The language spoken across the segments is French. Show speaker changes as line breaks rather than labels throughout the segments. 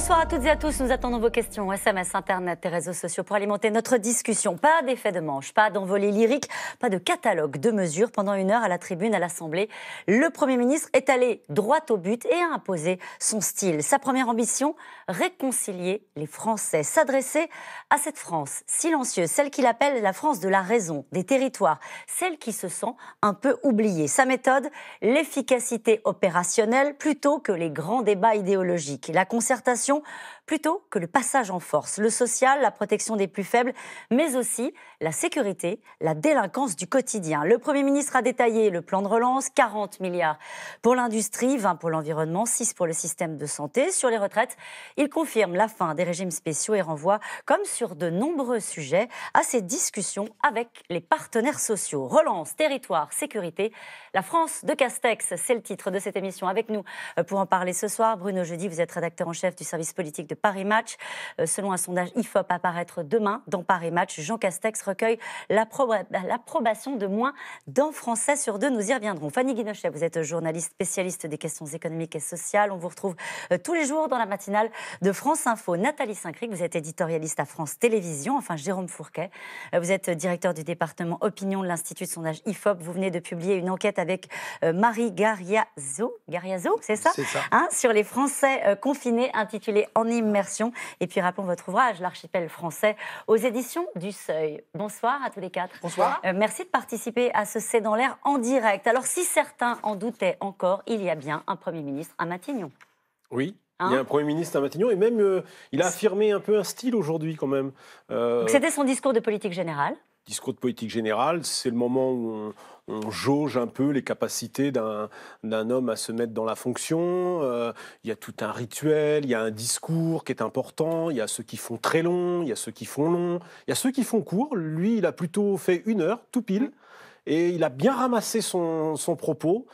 Bonsoir à toutes et à tous. Nous attendons vos questions SMS, Internet et réseaux sociaux pour alimenter notre discussion. Pas d'effet de manche, pas d'envolée lyrique, pas de catalogue de mesures. Pendant une heure à la tribune à l'Assemblée, le Premier ministre est allé droit au but et a imposé son style. Sa première ambition, réconcilier les Français, s'adresser à cette France silencieuse, celle qu'il appelle la France de la raison, des territoires, celle qui se sent un peu oubliée. Sa méthode, l'efficacité opérationnelle plutôt que les grands débats idéologiques. La concertation Christian plutôt que le passage en force, le social, la protection des plus faibles, mais aussi la sécurité, la délinquance du quotidien. Le Premier ministre a détaillé le plan de relance, 40 milliards pour l'industrie, 20 pour l'environnement, 6 pour le système de santé. Sur les retraites, il confirme la fin des régimes spéciaux et renvoie, comme sur de nombreux sujets, à ces discussions avec les partenaires sociaux. Relance, territoire, sécurité, la France de Castex, c'est le titre de cette émission. Avec nous euh, pour en parler ce soir, Bruno Jeudi, vous êtes rédacteur en chef du service politique de Paris Match. Euh, selon un sondage IFOP à apparaître demain dans Paris Match, Jean Castex recueille l'approbation de moins d'un Français sur deux. Nous y reviendrons. Fanny Guinochet, vous êtes journaliste spécialiste des questions économiques et sociales. On vous retrouve euh, tous les jours dans la matinale de France Info. Nathalie Saint-Cric, vous êtes éditorialiste à France Télévisions. Enfin, Jérôme Fourquet, euh, vous êtes directeur du département opinion de l'Institut de sondage IFOP. Vous venez de publier une enquête avec Marie Gariazo, Gariazo c'est ça,
ça.
Hein, sur les Français confinés, intitulé En immersion. Et puis rappelons votre ouvrage, L'archipel français, aux éditions du Seuil. Bonsoir à tous les quatre.
Bonsoir.
Euh, merci de participer à ce C'est dans l'air en direct. Alors si certains en doutaient encore, il y a bien un Premier ministre à Matignon.
Oui, il y a
Hein
un Premier ministre à Matignon et même euh, il a affirmé un peu un style aujourd'hui quand même. Euh,
C'était son discours de politique générale.
Discours de politique générale, c'est le moment où on, on jauge un peu les capacités d'un d'un homme à se mettre dans la fonction. Euh, il y a tout un rituel, il y a un discours qui est important, il y a ceux qui font très long, il y a ceux qui font long, il y a ceux qui font court. Lui, il a plutôt fait une heure, tout pile, et il a bien ramassé son, son propos.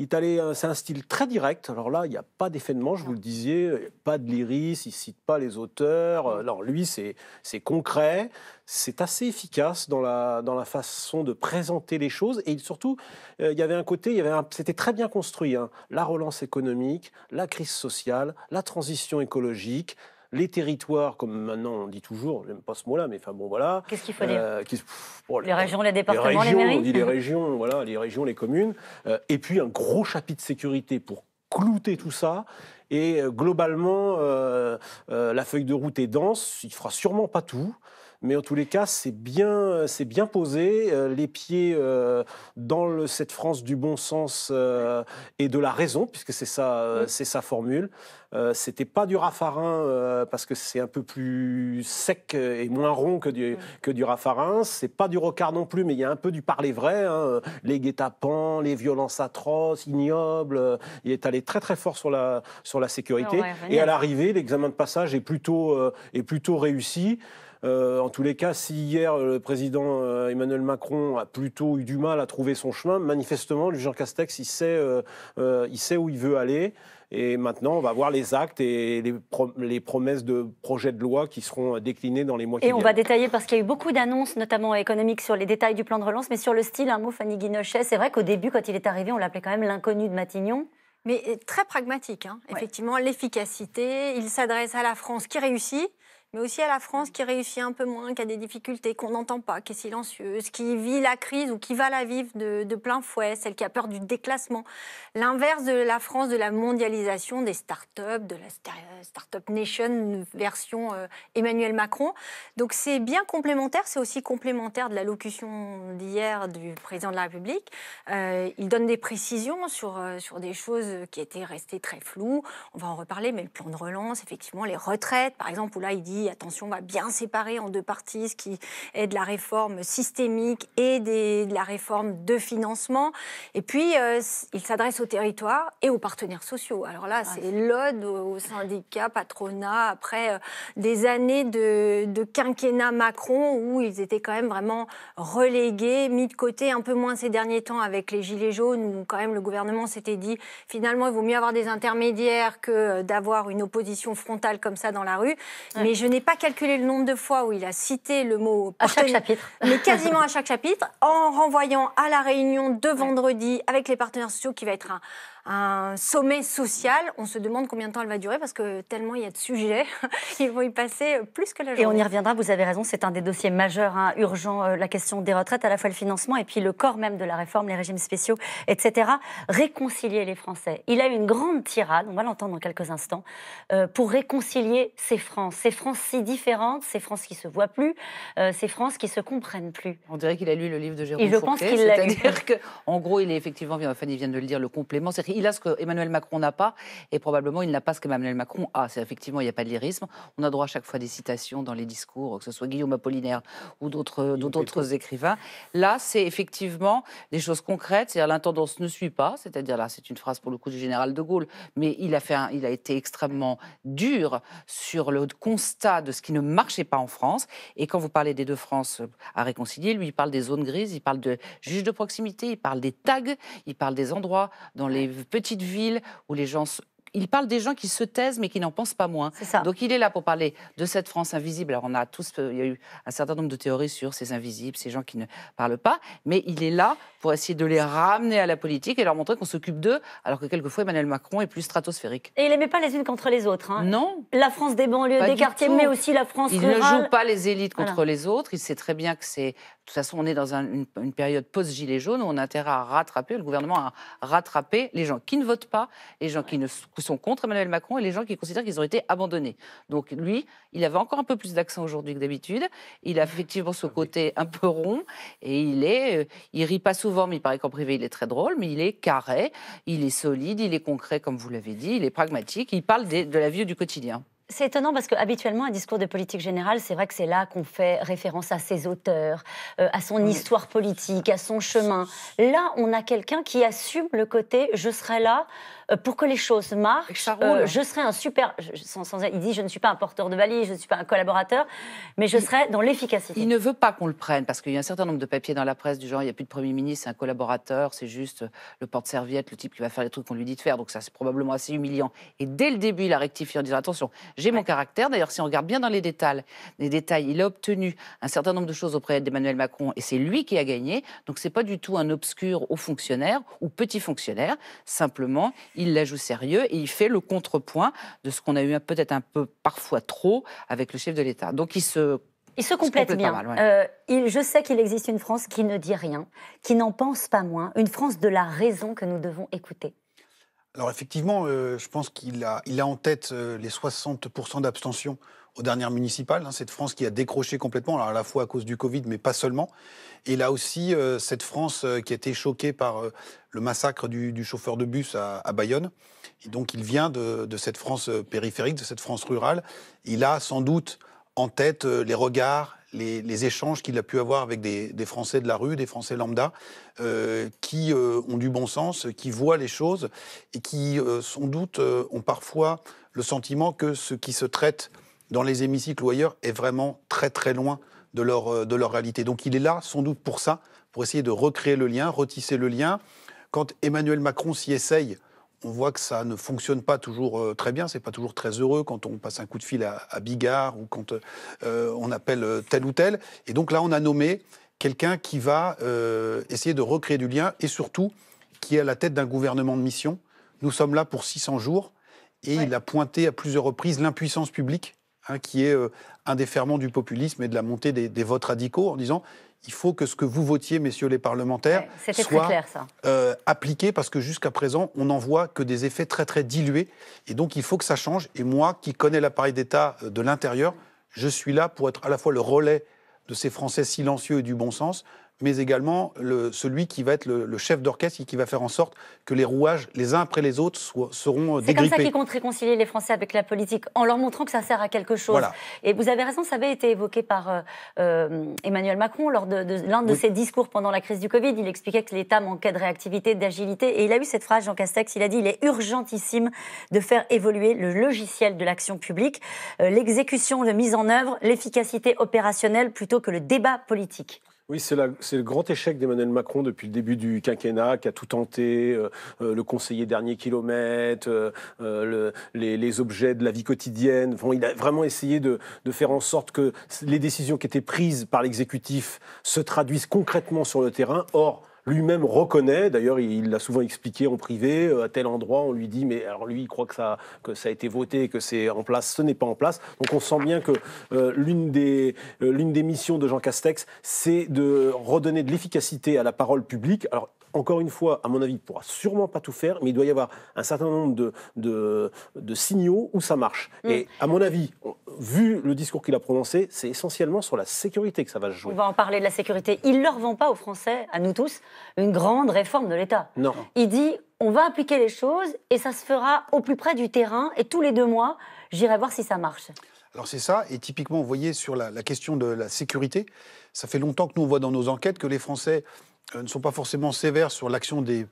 Euh, c'est un style très direct. Alors là, il n'y a pas d'effet de manche, vous le disiez, pas de lyrisme, il cite pas les auteurs. Euh, Alors lui, c'est concret, c'est assez efficace dans la, dans la façon de présenter les choses. Et surtout, euh, il y avait un côté, c'était très bien construit. hein. La relance économique, la crise sociale, la transition écologique. Les territoires, comme maintenant on dit toujours, j'aime pas ce mot-là, mais enfin bon voilà.
Qu'est-ce qu'il faut dire
Euh, pff,
Les régions, les départements, les,
régions,
mairies
on dit les régions, voilà, les régions, les communes, Euh, et puis un gros chapitre sécurité pour clouter tout ça. Et euh, globalement, la feuille de route est dense. Il fera sûrement pas tout. Mais en tous les cas, c'est bien, c'est bien posé, euh, les pieds euh, dans le- cette France du bon sens euh, et de la raison, puisque c'est ça, c'est sa formule. C'était pas du raffarin parce que c'est un peu plus sec et moins rond que du, que du raffarin. C'est pas du rocard non plus, mais il y a un peu du parler vrai. hein. Les guet-apens, les violences atroces, ignobles. Il est allé très très fort sur la, sur la sécurité.
Ouais,
et à l'arrivée, l'examen de passage est plutôt, est plutôt réussi. Euh, en tous les cas, si hier le président euh, Emmanuel Macron a plutôt eu du mal à trouver son chemin, manifestement, Jean Castex, il sait, euh, euh, il sait où il veut aller. Et maintenant, on va voir les actes et les, pro- les promesses de projets de loi qui seront déclinés dans les mois qui
Et
viennent.
on va détailler parce qu'il y a eu beaucoup d'annonces, notamment économiques, sur les détails du plan de relance, mais sur le style, un mot, Fanny Guinochet. C'est vrai qu'au début, quand il est arrivé, on l'appelait quand même l'inconnu de Matignon.
Mais euh, très pragmatique, hein.
Ouais.
effectivement, l'efficacité. Il s'adresse à la France qui réussit, mais aussi à la France qui réussit un peu moins, qui a des difficultés, qu'on n'entend pas, qui est silencieuse, qui vit la crise ou qui va la vivre de, plein fouet, celle qui a peur du déclassement. L'inverse de la France de la mondialisation, des start-up, de la sta- Start-up Nation version euh, Emmanuel Macron. Donc c'est bien complémentaire, c'est aussi complémentaire de l'allocution d'hier du président de la République. Euh, il donne des précisions sur, euh, sur des choses qui étaient restées très floues. On va en reparler, mais le plan de relance, effectivement, les retraites, par exemple, où là, il dit attention, on va bien séparer en deux parties ce qui est de la réforme systémique et des- de la réforme de financement. Et puis, euh, il s'adresse aux territoires et aux partenaires sociaux. Alors là, c'est l'ode aux syndicats, patronat, après euh, des années de, de quinquennat Macron où ils étaient quand même vraiment relégués, mis de côté un peu moins ces derniers temps avec les Gilets jaunes, où quand même le gouvernement s'était dit finalement il vaut mieux avoir des intermédiaires que euh, d'avoir une opposition frontale comme ça dans la rue. Mais je n'ai pas calculé le nombre de fois où il a cité le mot
À chaque chapitre.
mais quasiment à chaque chapitre, en renvoyant à la réunion de vendredi avec les partenaires sociaux qui va être un, un sommet social. On se demande combien de temps elle va durer parce que tellement il y a de sujets, ils vont y passer plus que la journée.
Et on y reviendra, vous avez raison, c'est un des dossiers majeurs, hein, urgents, euh, la question des retraites, à la fois le financement et puis le corps même de la réforme, les régimes spéciaux, etc. Réconcilier les Français. Il a eu une grande tirade, on va l'entendre dans quelques instants, euh, pour réconcilier ces France, ces France si différentes, ces France qui se voient plus, euh, ces France qui se comprennent plus.
On dirait qu'il a lu le livre de Jérôme
Et je pense qu'il l'a lu.
C'est-à-dire qu'en gros, il est effectivement, Fanny vient de le dire, le complément. C'est il a ce que Emmanuel Macron n'a pas, et probablement il n'a pas ce qu'Emmanuel Macron a. C'est effectivement, il n'y a pas de lyrisme. On a droit à chaque fois des citations dans les discours, que ce soit Guillaume Apollinaire ou d'autres écrivains. Là, c'est effectivement des choses concrètes. C'est-à-dire l'intendance ne suit pas. C'est-à-dire là, c'est une phrase pour le coup du général de Gaulle, mais il a fait, il a été extrêmement dur sur le constat de ce qui ne marchait pas en France. Et quand vous parlez des deux France à réconcilier, lui, il parle des zones grises, il parle de juges de proximité, il parle des tags, il parle des endroits dans les petites villes où les gens il parle des gens qui se taisent mais qui n'en pensent pas moins.
Ça.
Donc il est là pour parler de cette France invisible. Alors on a tous, il y a eu un certain nombre de théories sur ces invisibles, ces gens qui ne parlent pas, mais il est là pour essayer de les ramener à la politique et leur montrer qu'on s'occupe d'eux, alors que quelquefois Emmanuel Macron est plus stratosphérique.
Et il n'aimait pas les unes contre les autres. Hein.
Non.
La France des banlieues, des quartiers, mais aussi la France
il
rurale.
Il ne joue pas les élites contre voilà. les autres. Il sait très bien que c'est. De toute façon, on est dans un, une, une, période post-gilet jaune où on a intérêt à rattraper, le gouvernement a rattrapé les gens qui ne votent pas, les gens qui ne, sont contre Emmanuel Macron et les gens qui considèrent qu'ils ont été abandonnés. Donc lui, il avait encore un peu plus d'accent aujourd'hui que d'habitude. Il a effectivement ce côté un peu rond et il est, euh, il rit pas souvent, mais il paraît qu'en privé il est très drôle, mais il est carré, il est solide, il est concret comme vous l'avez dit, il est pragmatique, il parle des, de la vie du quotidien.
C'est étonnant parce qu'habituellement, un discours de politique générale, c'est vrai que c'est là qu'on fait référence à ses auteurs, euh, à son histoire politique, à son chemin. Là, on a quelqu'un qui assume le côté je serai là pour que les choses marchent. Euh, je serai un super. Sans, sans, il dit je ne suis pas un porteur de valise, je ne suis pas un collaborateur, mais je serai dans l'efficacité.
Il ne veut pas qu'on le prenne parce qu'il y a un certain nombre de papiers dans la presse du genre il n'y a plus de Premier ministre, c'est un collaborateur, c'est juste le porte-serviette, le type qui va faire les trucs qu'on lui dit de faire. Donc ça, c'est probablement assez humiliant. Et dès le début, il a rectifié en disant attention, j'ai mon caractère. D'ailleurs, si on regarde bien dans les détails, les détails, il a obtenu un certain nombre de choses auprès d'Emmanuel Macron et c'est lui qui a gagné. Donc c'est pas du tout un obscur haut fonctionnaire ou petit fonctionnaire. Simplement, il la joue sérieux et il fait le contrepoint de ce qu'on a eu peut-être un peu parfois trop avec le chef de l'État. Donc il se
il se complète, bien.
Mal, ouais.
euh, il, je sais qu'il existe une France qui ne dit rien, qui n'en pense pas moins, une France de la raison que nous devons écouter.
Alors effectivement, euh, je pense qu'il a, il a en tête euh, les 60% d'abstention aux dernières municipales. Hein, cette France qui a décroché complètement, à la fois à cause du Covid, mais pas seulement. Et là aussi, euh, cette France qui a été choquée par le massacre du, chauffeur de bus à, Bayonne. Et donc il vient de, cette France périphérique, de cette France rurale. Il a sans doute en tête les regards, les, échanges qu'il a pu avoir avec des, Français de la rue, des Français lambda, euh, qui euh, ont du bon sens, qui voient les choses et qui, euh, sans doute, ont parfois le sentiment que ce qui se traite dans les hémicycles ou ailleurs est vraiment très très loin de leur, de leur réalité. Donc il est là, sans doute pour ça, pour essayer de recréer le lien, retisser le lien. Quand Emmanuel Macron s'y essaye, on voit que ça ne fonctionne pas toujours euh, très bien, c'est pas toujours très heureux quand on passe un coup de fil à, à Bigard ou quand euh, on appelle tel ou tel. Et donc là, on a nommé quelqu'un qui va euh, essayer de recréer du lien et surtout qui est à la tête d'un gouvernement de mission. Nous sommes là pour 600 jours et ouais. il a pointé à plusieurs reprises l'impuissance publique, hein, qui est euh, un des ferments du populisme et de la montée des, des votes radicaux, en disant il faut que ce que vous votiez, messieurs les parlementaires,
ouais,
soit
clair,
euh, appliqué parce que jusqu'à présent, on n'en voit que des effets très très dilués. Et donc, il faut que ça change. Et moi, qui connais l'appareil d'État de l'intérieur, je suis là pour être à la fois le relais de ces Français silencieux et du bon sens, mais également le, celui qui va être le, le chef d'orchestre et qui va faire en sorte que les rouages, les uns après les autres, soient, seront
C'est comme ça qu'ils comptent réconcilier les Français avec la politique, en leur montrant que ça sert à quelque chose.
Voilà.
Et vous avez raison, ça avait été évoqué par euh, euh, Emmanuel Macron lors de, de l'un de oui. ses discours pendant la crise du Covid. Il expliquait que l'État manquait de réactivité, d'agilité. Et il a eu cette phrase, Jean Castex, il a dit il est urgentissime de faire évoluer le logiciel de l'action publique, euh, l'exécution, la mise en œuvre, l'efficacité opérationnelle plutôt que le débat politique.
Oui, c'est le grand échec d'Emmanuel Macron depuis le début du quinquennat, qui a tout tenté, euh, euh, le conseiller dernier kilomètre, euh, le, les, les, objets de la vie quotidienne. Bon, il a vraiment essayé de, de, faire en sorte que les décisions qui étaient prises par l'exécutif se traduisent concrètement sur le terrain. Or, lui-même reconnaît, d'ailleurs il l'a souvent expliqué en privé, euh, à tel endroit on lui dit, mais alors lui il croit que ça, a été voté, que c'est en place, ce n'est pas en place. Donc on sent bien que euh, l'une des, euh, l'une des missions de Jean Castex, c'est de redonner de l'efficacité à la parole publique. Encore une fois, à mon avis, il ne pourra sûrement pas tout faire, mais il doit y avoir un certain nombre de, de, signaux où ça marche. Mm. Et à mon avis, vu le discours qu'il a prononcé, c'est essentiellement sur la sécurité que ça va se jouer.
On va en parler de la sécurité. Il ne leur vend pas aux Français, à nous tous, une grande réforme de l'État.
Non.
Il dit on va appliquer les choses et ça se fera au plus près du terrain et tous les deux mois, j'irai voir si ça marche.
Alors c'est ça, et typiquement, vous voyez, sur la, la, question de la sécurité, ça fait longtemps que nous on voit dans nos enquêtes que les Français ne sont pas forcément sévères sur l'action des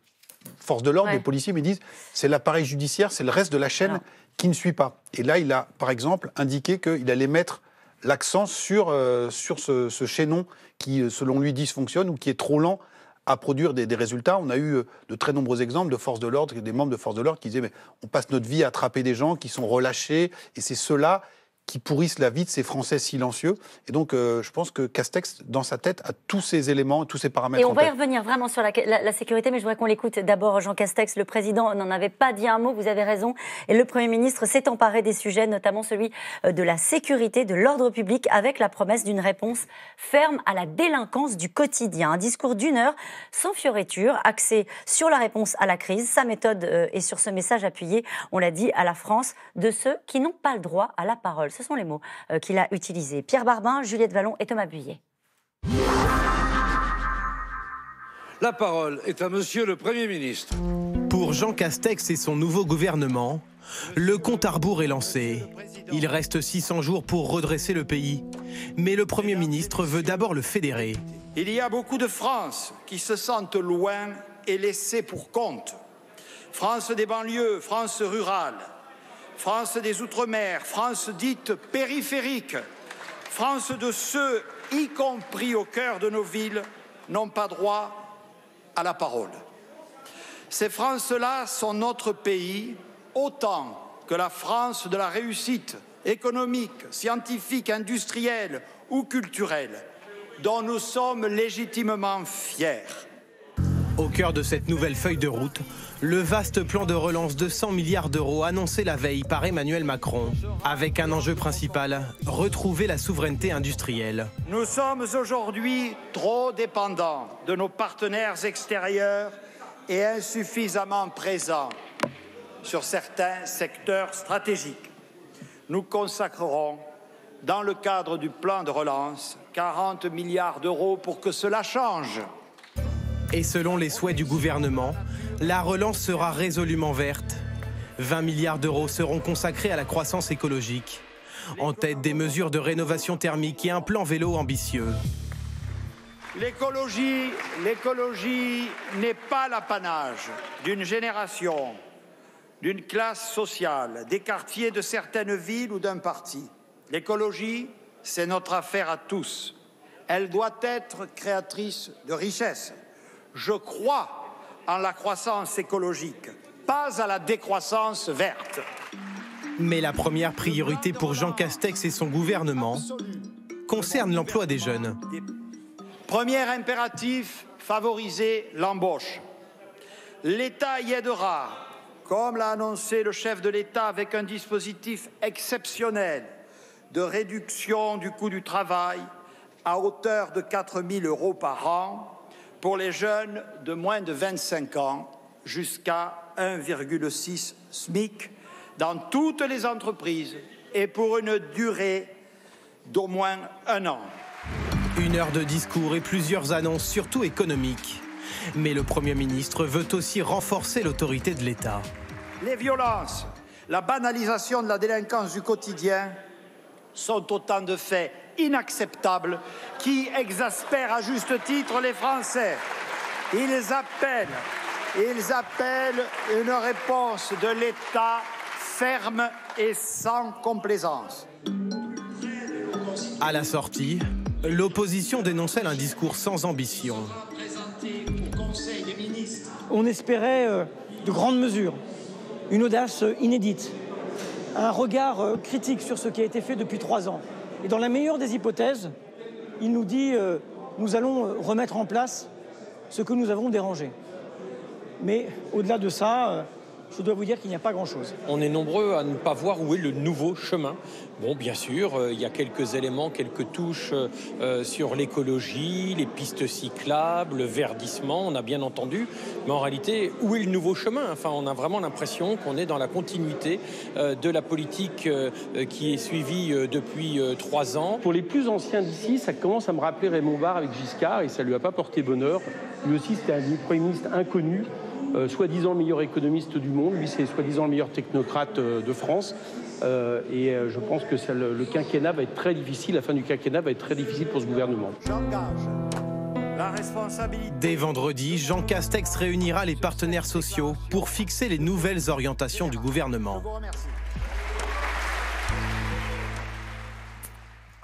forces de l'ordre, des policiers, mais disent c'est l'appareil judiciaire, c'est le reste de la chaîne qui ne suit pas. Et là, il a, par exemple, indiqué qu'il allait mettre l'accent sur, euh, sur ce, chaînon qui, euh, selon lui, dysfonctionne ou qui est trop lent à produire des, des, résultats. On a eu de très nombreux exemples de forces de l'ordre, des membres de forces de l'ordre qui disaient mais on passe notre vie à attraper des gens qui sont relâchés, et c'est cela qui pourrissent la vie de ces Français silencieux. Et donc, euh, je pense que Castex, dans sa tête, a tous ces éléments, tous ces paramètres.
Et on va y revenir vraiment sur la, sécurité, mais je voudrais qu'on l'écoute d'abord. Jean Castex, le président, n'en avait pas dit un mot, vous avez raison. Et le Premier ministre s'est emparé des sujets, notamment celui euh, de la sécurité, de l'ordre public, avec la promesse d'une réponse ferme à la délinquance du quotidien. Un discours d'une heure, sans fioriture, axé sur la réponse à la crise. Sa méthode euh, est sur ce message appuyé, on l'a dit, à la France, de ceux qui n'ont pas le droit à la parole. Ce sont les mots euh, qu'il a utilisés. Pierre Barbin, Juliette Vallon et Thomas Buyer.
La parole est à Monsieur le Premier ministre.
Pour Jean Castex et son nouveau gouvernement, le compte à rebours est lancé. Il reste 600 jours pour redresser le pays. Mais le Premier ministre veut d'abord le fédérer.
Il y a beaucoup de France qui se sentent loin et laissées pour compte. France des banlieues, France rurale, France des Outre-mer, France dite périphérique, France de ceux, y compris au cœur de nos villes, n'ont pas droit à la parole. Ces France-là sont notre pays autant que la France de la réussite économique, scientifique, industrielle ou culturelle, dont nous sommes légitimement fiers.
Au cœur de cette nouvelle feuille de route, le vaste plan de relance de 100 milliards d'euros annoncé la veille par Emmanuel Macron, avec un enjeu principal, retrouver la souveraineté industrielle.
Nous sommes aujourd'hui trop dépendants de nos partenaires extérieurs et insuffisamment présents sur certains secteurs stratégiques. Nous consacrerons, dans le cadre du plan de relance, 40 milliards d'euros pour que cela change.
Et selon les souhaits du gouvernement, la relance sera résolument verte. 20 milliards d'euros seront consacrés à la croissance écologique. En tête des mesures de rénovation thermique et un plan vélo ambitieux.
L'écologie, l'écologie n'est pas l'apanage d'une génération, d'une classe sociale, des quartiers de certaines villes ou d'un parti. L'écologie, c'est notre affaire à tous. Elle doit être créatrice de richesses. Je crois en la croissance écologique, pas à la décroissance verte.
Mais la première priorité pour Jean Castex et son gouvernement concerne l'emploi des jeunes.
Premier impératif, favoriser l'embauche. L'État y aidera, comme l'a annoncé le chef de l'État, avec un dispositif exceptionnel de réduction du coût du travail à hauteur de 4 000 euros par an pour les jeunes de moins de 25 ans jusqu'à 1,6 SMIC dans toutes les entreprises et pour une durée d'au moins un an.
Une heure de discours et plusieurs annonces, surtout économiques. Mais le Premier ministre veut aussi renforcer l'autorité de l'État.
Les violences, la banalisation de la délinquance du quotidien sont autant de faits inacceptables qui exaspèrent à juste titre les Français. Ils appellent, ils appellent une réponse de l'État ferme et sans complaisance.
À la sortie, l'opposition dénonçait un discours sans ambition.
On espérait euh, de grandes mesures, une audace inédite, un regard euh, critique sur ce qui a été fait depuis trois ans. Et dans la meilleure des hypothèses, il nous dit euh, nous allons remettre en place ce que nous avons dérangé. Mais au-delà de ça, euh, je dois vous dire qu'il n'y a pas grand-chose.
On est nombreux à ne pas voir où est le nouveau chemin. Bon, bien sûr, euh, il y a quelques éléments, quelques touches euh, sur l'écologie, les pistes cyclables, le verdissement, on a bien entendu. Mais en réalité, où est le nouveau chemin? Enfin, on a vraiment l'impression qu'on est dans la continuité euh, de la politique euh, qui est suivie euh, depuis euh, trois ans.
Pour les plus anciens d'ici, ça commence à me rappeler Raymond Barre avec Giscard et ça lui a pas porté bonheur. Lui aussi, c'était un Premier ministre inconnu, euh, soi-disant le meilleur économiste du monde. Lui, c'est soi-disant le meilleur technocrate euh, de France. Euh, et euh, je pense que ça, le, le quinquennat va être très difficile, la fin du quinquennat va être très difficile pour ce gouvernement.
J'engage la responsabilité.
Dès vendredi, Jean Castex réunira les partenaires sociaux pour fixer les nouvelles orientations du gouvernement.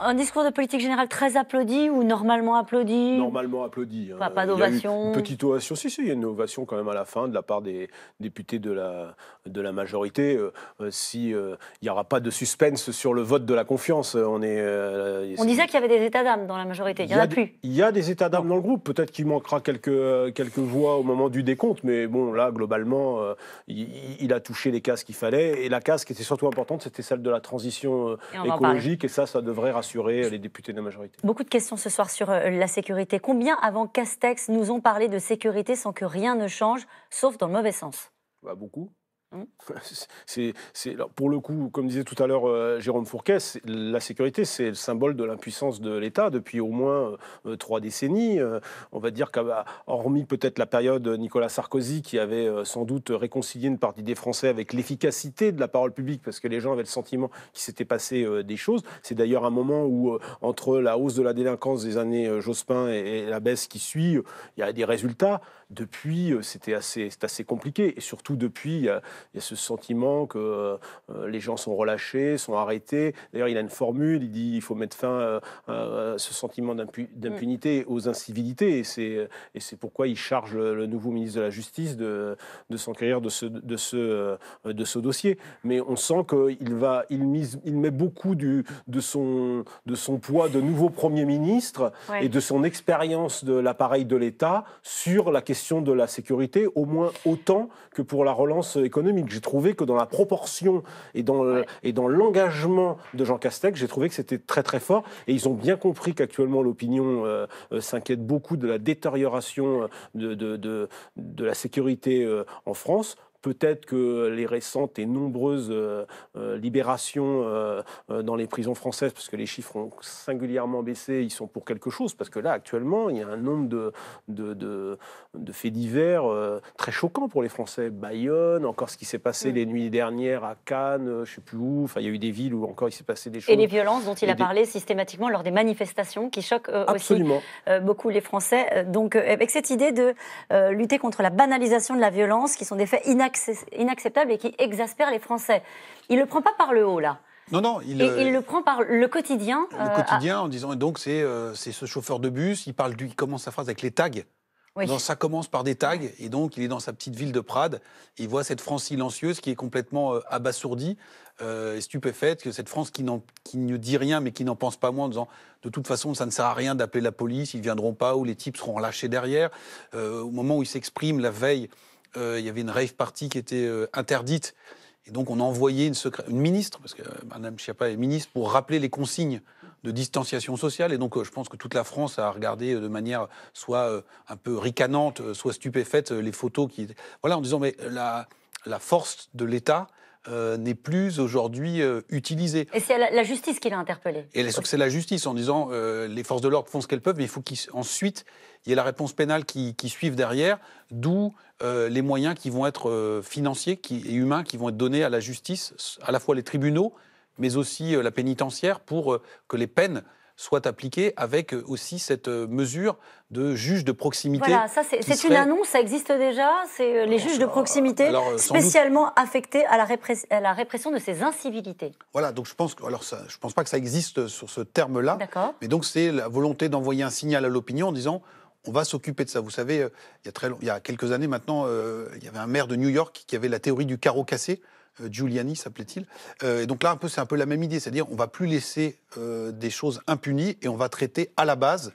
Un discours de politique générale très applaudi ou normalement applaudi?
Normalement applaudi. hein.
Pas- d'ovation.
Petite ovation. Si, si, il y a une ovation quand même à la fin de la part des députés de la, de la majorité. Euh, euh, si euh, il n'y aura pas de suspense sur le vote de la confiance, euh, on est. euh,
On disait qu'il y avait des états d'âme dans la majorité. Il n'y en a plus.
Il y a des états d'âme dans le groupe. Peut-être qu'il manquera quelques, quelques voix au moment du décompte, mais bon, là, globalement, il, il a touché les cases qu'il fallait. Et la case qui était surtout importante, c'était celle de la transition écologique. Et ça, ça devrait rassurer les députés de la majorité.
Beaucoup de questions ce soir sur euh, la sécurité. Combien avant Castex nous ont parlé de sécurité sans que rien ne change, sauf dans le mauvais sens?
Bah, beaucoup.
Hum.
C'est, pour le coup, comme disait tout à l'heure euh, Jérôme Fourquet, la sécurité, c'est le symbole de l'impuissance de l'État depuis au moins euh, trois décennies. Euh, on va dire qu'hormis peut-être la période Nicolas Sarkozy, qui avait euh, sans doute réconcilié une partie des Français avec l'efficacité de la parole publique, parce que les gens avaient le sentiment qu'il s'était passé euh, des choses. C'est d'ailleurs un moment où, euh, entre la hausse de la délinquance des années euh, Jospin et, la baisse qui suit, euh, il y a des résultats. Depuis, euh, c'était assez, c'est assez compliqué. Et surtout, depuis, il y a, il y a ce sentiment que euh, les gens sont relâchés, sont arrêtés. D'ailleurs, il a une formule, il dit il faut mettre fin euh, à ce sentiment d'impu- d'impunité aux incivilités. Et c'est, pourquoi il charge le, le nouveau ministre de la Justice de, de s'enquérir de ce, de, ce, de ce dossier. Mais on sent qu'il va, il, mise, il met beaucoup du, de, son, de son poids de nouveau Premier ministre
Ouais.
et de son expérience de l'appareil de l'État sur la question de la sécurité, au moins autant que pour la relance économique. J'ai trouvé que dans la proportion et dans, le- et dans l'engagement de Jean Castex, j'ai trouvé que c'était très très fort. Et ils ont bien compris qu'actuellement l'opinion euh, euh, s'inquiète beaucoup de la détérioration euh, de, de, de, de la sécurité euh, en France. Peut-être que les récentes et nombreuses euh, euh, libérations euh, dans les prisons françaises, parce que les chiffres ont singulièrement baissé, ils sont pour quelque chose. Parce que là, actuellement, il y a un nombre de, de, de- de faits divers euh, très choquants pour les Français. Bayonne, encore ce qui s'est passé
Mm.
les nuits dernières à Cannes, je ne sais plus où. Enfin, il y a eu des villes où encore il s'est passé des choses.
Et les violences dont il a
des-
parlé systématiquement lors des manifestations qui choquent aussi beaucoup les Français. Donc, avec cette idée de lutter contre la banalisation de la violence, qui sont des faits inaccess- inacceptables et qui exaspèrent les Français. Il le prend pas par le haut, là.
Non, non, il,
Et
euh,
il le prend par le quotidien.
le
euh,
quotidien en disant, et donc c'est euh, ce chauffeur de bus, il, parle du, il commence sa phrase avec les tags.
Oui.
Donc, ça commence par des tags, et donc il est dans sa petite ville de Prades, il voit cette France silencieuse qui est complètement euh, abasourdie et stupéfaite, que cette France qui, qui ne dit rien mais qui n'en pense pas moins en disant de toute façon ça ne sert à rien d'appeler la police, ils ne viendront pas, ou les types seront relâchés derrière. Au moment où il s'exprime, la veille, il y avait une rave party qui était euh, interdite, et donc on a envoyé une, ministre, parce que euh, Mme Schiappa est ministre, pour rappeler les consignes de distanciation sociale. Et donc, euh, je pense que toute la France a regardé euh, de manière soit euh, un peu ricanante, euh, soit stupéfaite, euh, les photos qui. Voilà, en disant, mais la force de l'État euh, n'est plus aujourd'hui euh, utilisée.
Et c'est la, la justice qui l'a interpellé.
Et c'est la justice en disant euh, les forces de l'ordre font ce qu'elles peuvent, mais il faut qu'ensuite il y ait la réponse pénale qui, qui suive derrière, d'où euh, les moyens qui vont être financiers qui, et humains qui vont être donnés à la justice, à la fois les tribunaux, mais aussi la pénitentiaire, pour que les peines soient appliquées avec euh, aussi cette euh, mesure de juge de proximité.
Voilà, ça c'est
serait-
une annonce, ça existe déjà. C'est euh, les juges de proximité
alors, sans doute-
spécialement affectés à la, répress- à la répression de ces incivilités.
Voilà, donc je pense que, alors ça, je pense pas que ça existe sur ce terme-là,
D'accord
mais donc c'est la volonté d'envoyer un signal à l'opinion en disant on va s'occuper de ça. Vous savez, il y a très long- il y a quelques années maintenant, euh, il y avait un maire de New York qui avait la théorie du carreau cassé. Euh, Giuliani s'appelait-il. Euh, et donc là, un peu, c'est un peu la même idée, c'est-à-dire on va plus laisser euh, des choses impunies et on va traiter à la base,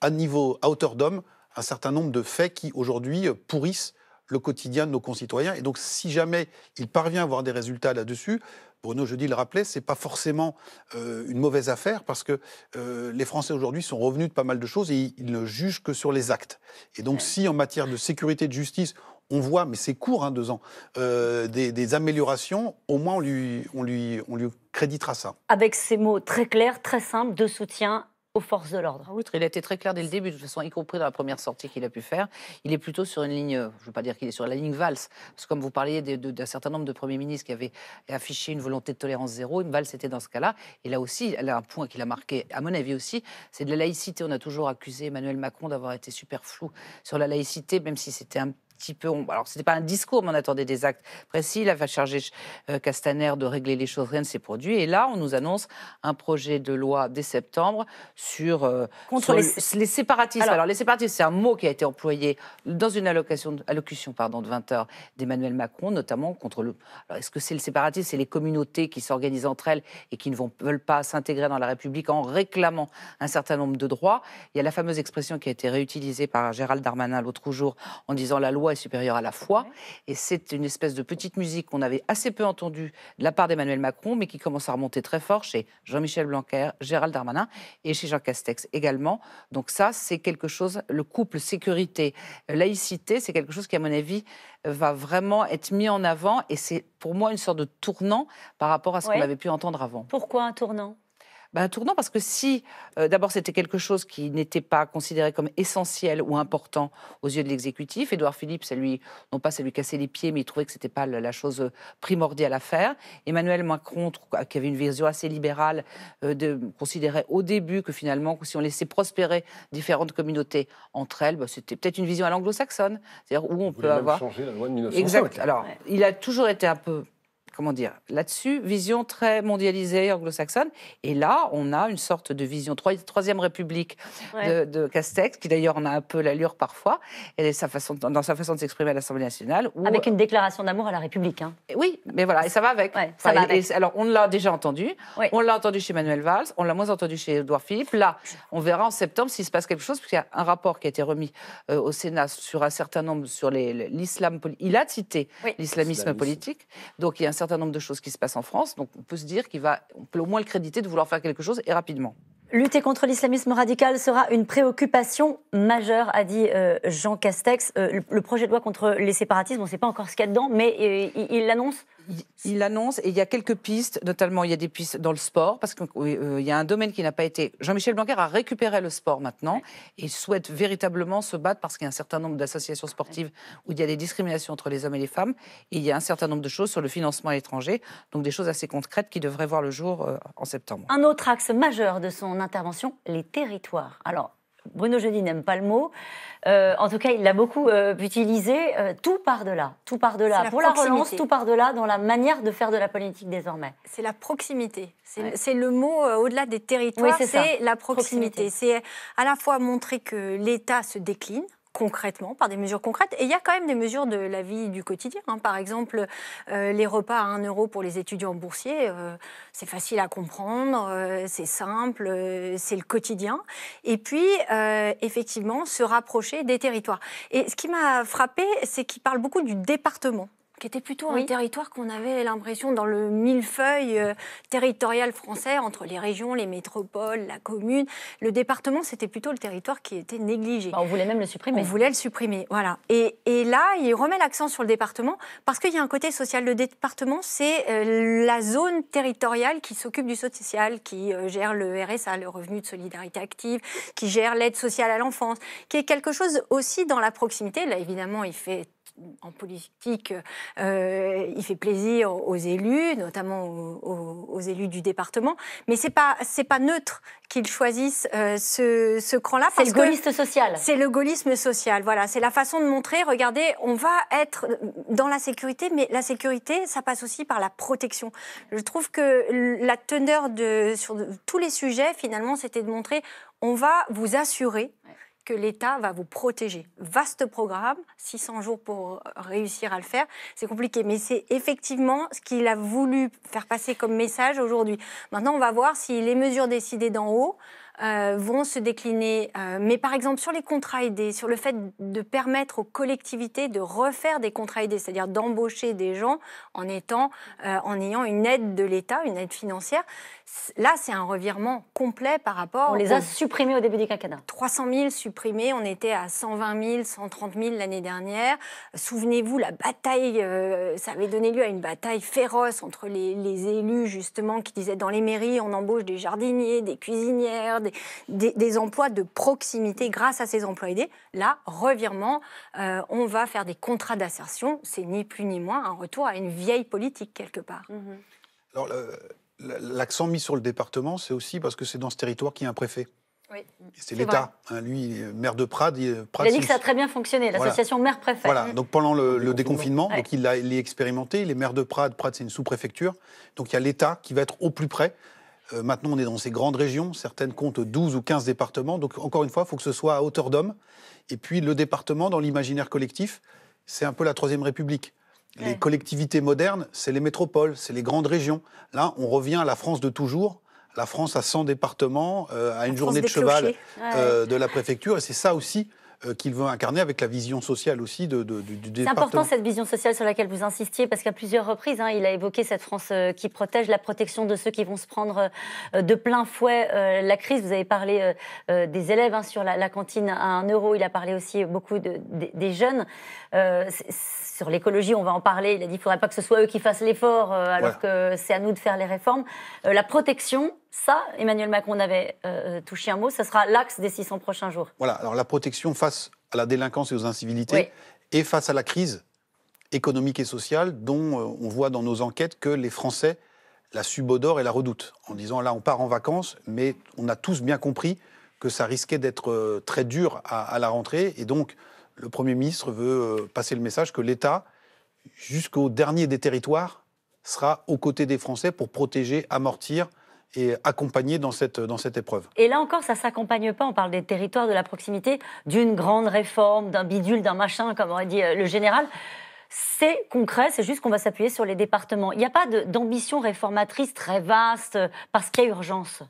à niveau à hauteur d'homme, un certain nombre de faits qui, aujourd'hui, pourrissent le quotidien de nos concitoyens. Et donc, si jamais il parvient à avoir des résultats là-dessus, Bruno Jeudi le rappelait, c'est pas forcément euh, une mauvaise affaire parce que euh, les Français aujourd'hui sont revenus de pas mal de choses et ils ne jugent que sur les actes. Et donc, si en matière de sécurité et de justice, on voit, mais c'est court, hein, deux ans, euh, des, des améliorations, au moins on lui, on, lui, on lui créditera ça.
Avec ces mots très clairs, très simples, de soutien aux forces de l'ordre.
Ah oui, il a été très clair dès le début, de toute façon, y compris dans la première sortie qu'il a pu faire. Il est plutôt sur une ligne, je ne veux pas dire qu'il est sur la ligne Valls, parce que comme vous parliez d'un certain nombre de premiers ministres qui avaient affiché une volonté de tolérance zéro, Valls était dans ce cas-là. Et là aussi, elle a un point qu'il a marqué, à mon avis aussi, c'est de la laïcité. On a toujours accusé Emmanuel Macron d'avoir été super flou sur la laïcité, même si c'était un petit peu. Alors, ce n'était pas un discours, mais on attendait des actes précis. Il a chargé euh, Castaner de régler les choses, rien ne s'est produit. Et là, on nous annonce un projet de loi dès septembre sur, euh,
Contre les...
les... séparatistes. Alors, les séparatistes, c'est un mot qui a été employé dans une allocation, allocution pardon, de 20 heures d'Emmanuel Macron, notamment contre le. Alors, est-ce que c'est le séparatisme? C'est les communautés qui s'organisent entre elles et qui ne vont, veulent pas s'intégrer dans la République en réclamant un certain nombre de droits. Il y a la fameuse expression qui a été réutilisée par Gérald Darmanin l'autre jour en disant la loi est supérieure à la foi. Et c'est une espèce de petite musique qu'on avait assez peu entendue de la part d'Emmanuel Macron, mais qui commence à remonter très fort chez Jean-Michel Blanquer, Gérald Darmanin et chez Jean Castex également. Donc ça, c'est quelque chose, le couple sécurité-laïcité, c'est quelque chose qui, à mon avis, va vraiment être mis en avant. Et c'est pour moi une sorte de tournant par rapport à ce qu'on avait pu entendre avant.
Pourquoi un tournant?
Ben, un tournant parce que si, euh, d'abord, c'était quelque chose qui n'était pas considéré comme essentiel ou important aux yeux de l'exécutif, Édouard Philippe, ça lui, non pas ça lui cassait les pieds, mais il trouvait que c'était pas la chose primordiale à faire. Emmanuel Macron, qui avait une vision assez libérale, euh, de, considérait au début que finalement, si on laissait prospérer différentes communautés entre elles, ben, c'était peut-être une vision à l'anglo-saxonne, c'est-à-dire où on peut avoir.
changer la loi de 1905.
Exact. Alors, il a toujours été un peu comment dire, là-dessus, vision très mondialisée anglo-saxonne. Et là, on a une sorte de vision troisième république de, Castex, qui d'ailleurs en a un peu l'allure parfois, et sa façon, dans sa façon de s'exprimer à l'Assemblée nationale.
avec une déclaration d'amour à la République. Hein.
Oui, mais voilà, et ça va avec.
ça va avec.
alors, on l'a déjà entendu. On l'a entendu chez Manuel Valls, on l'a moins entendu chez Edouard Philippe. Là, on verra en septembre s'il se passe quelque chose, puisqu'il y a un rapport qui a été remis euh, au Sénat sur un certain nombre, sur l'islam. Il a cité l'islamisme politique. Donc, il y a un certain nombre de choses qui se passent en France. Donc on peut se dire qu'il va, peut au moins le créditer de vouloir faire quelque chose et rapidement.
Lutter contre l'islamisme radical sera une préoccupation majeure, a dit euh, Jean Castex. Euh, le projet de loi contre les séparatismes, on ne sait pas encore ce qu'il y a dedans, mais euh, il l'annonce
il l'annonce et il y a quelques pistes, notamment il y a des pistes dans le sport, parce qu'il euh, y a un domaine qui n'a pas été. Jean-Michel Blanquer a récupéré le sport maintenant et souhaite véritablement se battre parce qu'il y a un certain nombre d'associations sportives où il y a des discriminations entre les hommes et les femmes. Et il y a un certain nombre de choses sur le financement à l'étranger, donc des choses assez concrètes qui devraient voir le jour euh, en septembre.
Un autre axe majeur de son intervention, les territoires. Alors, Bruno Jeudi n'aime pas le mot. Euh, en tout cas, il l'a beaucoup euh, utilisé. Euh, tout part de là. Tout part de là. Pour la relance, tout part de là dans la manière de faire de la politique désormais.
C'est la proximité. C'est le mot au-delà des territoires. c'est la proximité. C'est à la fois montrer que l'État se décline concrètement, par des mesures concrètes. Et il y a quand même des mesures de la vie du quotidien. Hein. Par exemple, euh, les repas à 1 euro pour les étudiants boursiers, euh, c'est facile à comprendre, euh, c'est simple, c'est le quotidien. Et puis, effectivement, se rapprocher des territoires. Et ce qui m'a frappé, c'est qu'il parle beaucoup du département qui était plutôt un territoire qu'on avait l'impression dans le millefeuille euh, territorial français entre les régions, les métropoles, la commune. Le département, c'était plutôt le territoire qui était négligé.
Bah, on voulait même le supprimer.
On voulait le supprimer, voilà. Et, et là, il remet l'accent sur le département parce qu'il y a un côté social. Le département, c'est euh, la zone territoriale qui s'occupe du social, qui euh, gère le RSA, le revenu de solidarité active, qui gère l'aide sociale à l'enfance, qui est quelque chose aussi dans la proximité. Là, évidemment, il fait en politique, euh, il fait plaisir aux élus, notamment aux, élus du département, mais c'est pas c'est pas neutre qu'ils choisissent euh, ce, ce cran-là.
C'est le gaullisme social.
C'est le gaullisme social, voilà. C'est la façon de montrer, regardez, on va être dans la sécurité, mais la sécurité, ça passe aussi par la protection. Je trouve que la teneur de, sur tous les sujets, finalement, c'était de montrer, on va vous assurer que l'État va vous protéger. Vaste programme, 600 jours pour réussir à le faire, c'est compliqué, mais c'est effectivement ce qu'il a voulu faire passer comme message aujourd'hui. Maintenant, on va voir si les mesures décidées d'en haut euh, vont se décliner. Euh, mais par exemple, sur les contrats aidés, sur le fait de permettre aux collectivités de refaire des contrats aidés, c'est-à-dire d'embaucher des gens en, étant, euh, en ayant une aide de l'État, une aide financière, Là, c'est un revirement complet par rapport.
On les a supprimés au début du quinquennat.
300 000 supprimés, on était à 120 000, 130 000 l'année dernière. Souvenez-vous, la bataille, euh, ça avait donné lieu à une bataille féroce entre les, élus, justement, qui disaient dans les mairies, on embauche des jardiniers, des cuisinières, des, emplois de proximité grâce à ces emplois aidés. Là, revirement, euh, on va faire des contrats d'assertion. C'est ni plus ni moins un retour à une vieille politique, quelque part.
Mmh Alors, l'accent mis sur le département, c'est aussi parce que c'est dans ce territoire qu'il y a un préfet. Oui, c'est l'État. Hein, lui, maire de Prades.
Il, Prades, il a dit que ça a très bien fonctionné, l'association maire-préfet.
Voilà, donc pendant le, déconfinement, donc il l'a expérimenté. Les maires de Prades, Prades c'est une sous-préfecture. Donc il y a l'État qui va être au plus près. Euh, maintenant, on est dans ces grandes régions. Certaines comptent 12 ou 15 départements. Donc encore une fois, il faut que ce soit à hauteur d'homme. Et puis le département, dans l'imaginaire collectif, c'est un peu la Troisième République. Les collectivités modernes, c'est les métropoles, c'est les grandes régions. Là, on revient à la France de toujours, la France à 100 départements, euh, à une journée de cheval euh, de la préfecture. Et c'est ça aussi euh, qu'il veut incarner avec la vision sociale aussi de, du département.
C'est important cette vision sociale sur laquelle vous insistiez, parce qu'à plusieurs reprises, hein, il a évoqué cette France euh, qui protège la protection de ceux qui vont se prendre euh, de plein fouet la crise. Vous avez parlé des élèves hein, sur la, cantine à 1 euro, il a parlé aussi beaucoup de, des jeunes. sur l'écologie, on va en parler. Il a dit qu'il ne faudrait pas que ce soit eux qui fassent l'effort, alors que c'est à nous de faire les réformes. la protection, ça, Emmanuel Macron avait euh, touché un mot, ce sera l'axe des 600 prochains jours.
Voilà, alors la protection face à la délinquance et aux incivilités et face à la crise économique et sociale dont euh, on voit dans nos enquêtes que les Français la subodorent et la redoutent, en disant là on part en vacances, mais on a tous bien compris que ça risquait d'être euh, très dur à, la rentrée, et donc le Premier ministre veut passer le message que l'État, jusqu'au dernier des territoires, sera aux côtés des Français pour protéger, amortir et accompagner dans cette, dans cette épreuve.
Et là encore, ça ne s'accompagne pas, on parle des territoires de la proximité, d'une grande réforme, d'un bidule, d'un machin, comme aurait dit euh, le général. C'est concret, c'est juste qu'on va s'appuyer sur les départements. Il n'y a pas d'ambition réformatrice très vaste euh, parce qu'il y a urgence?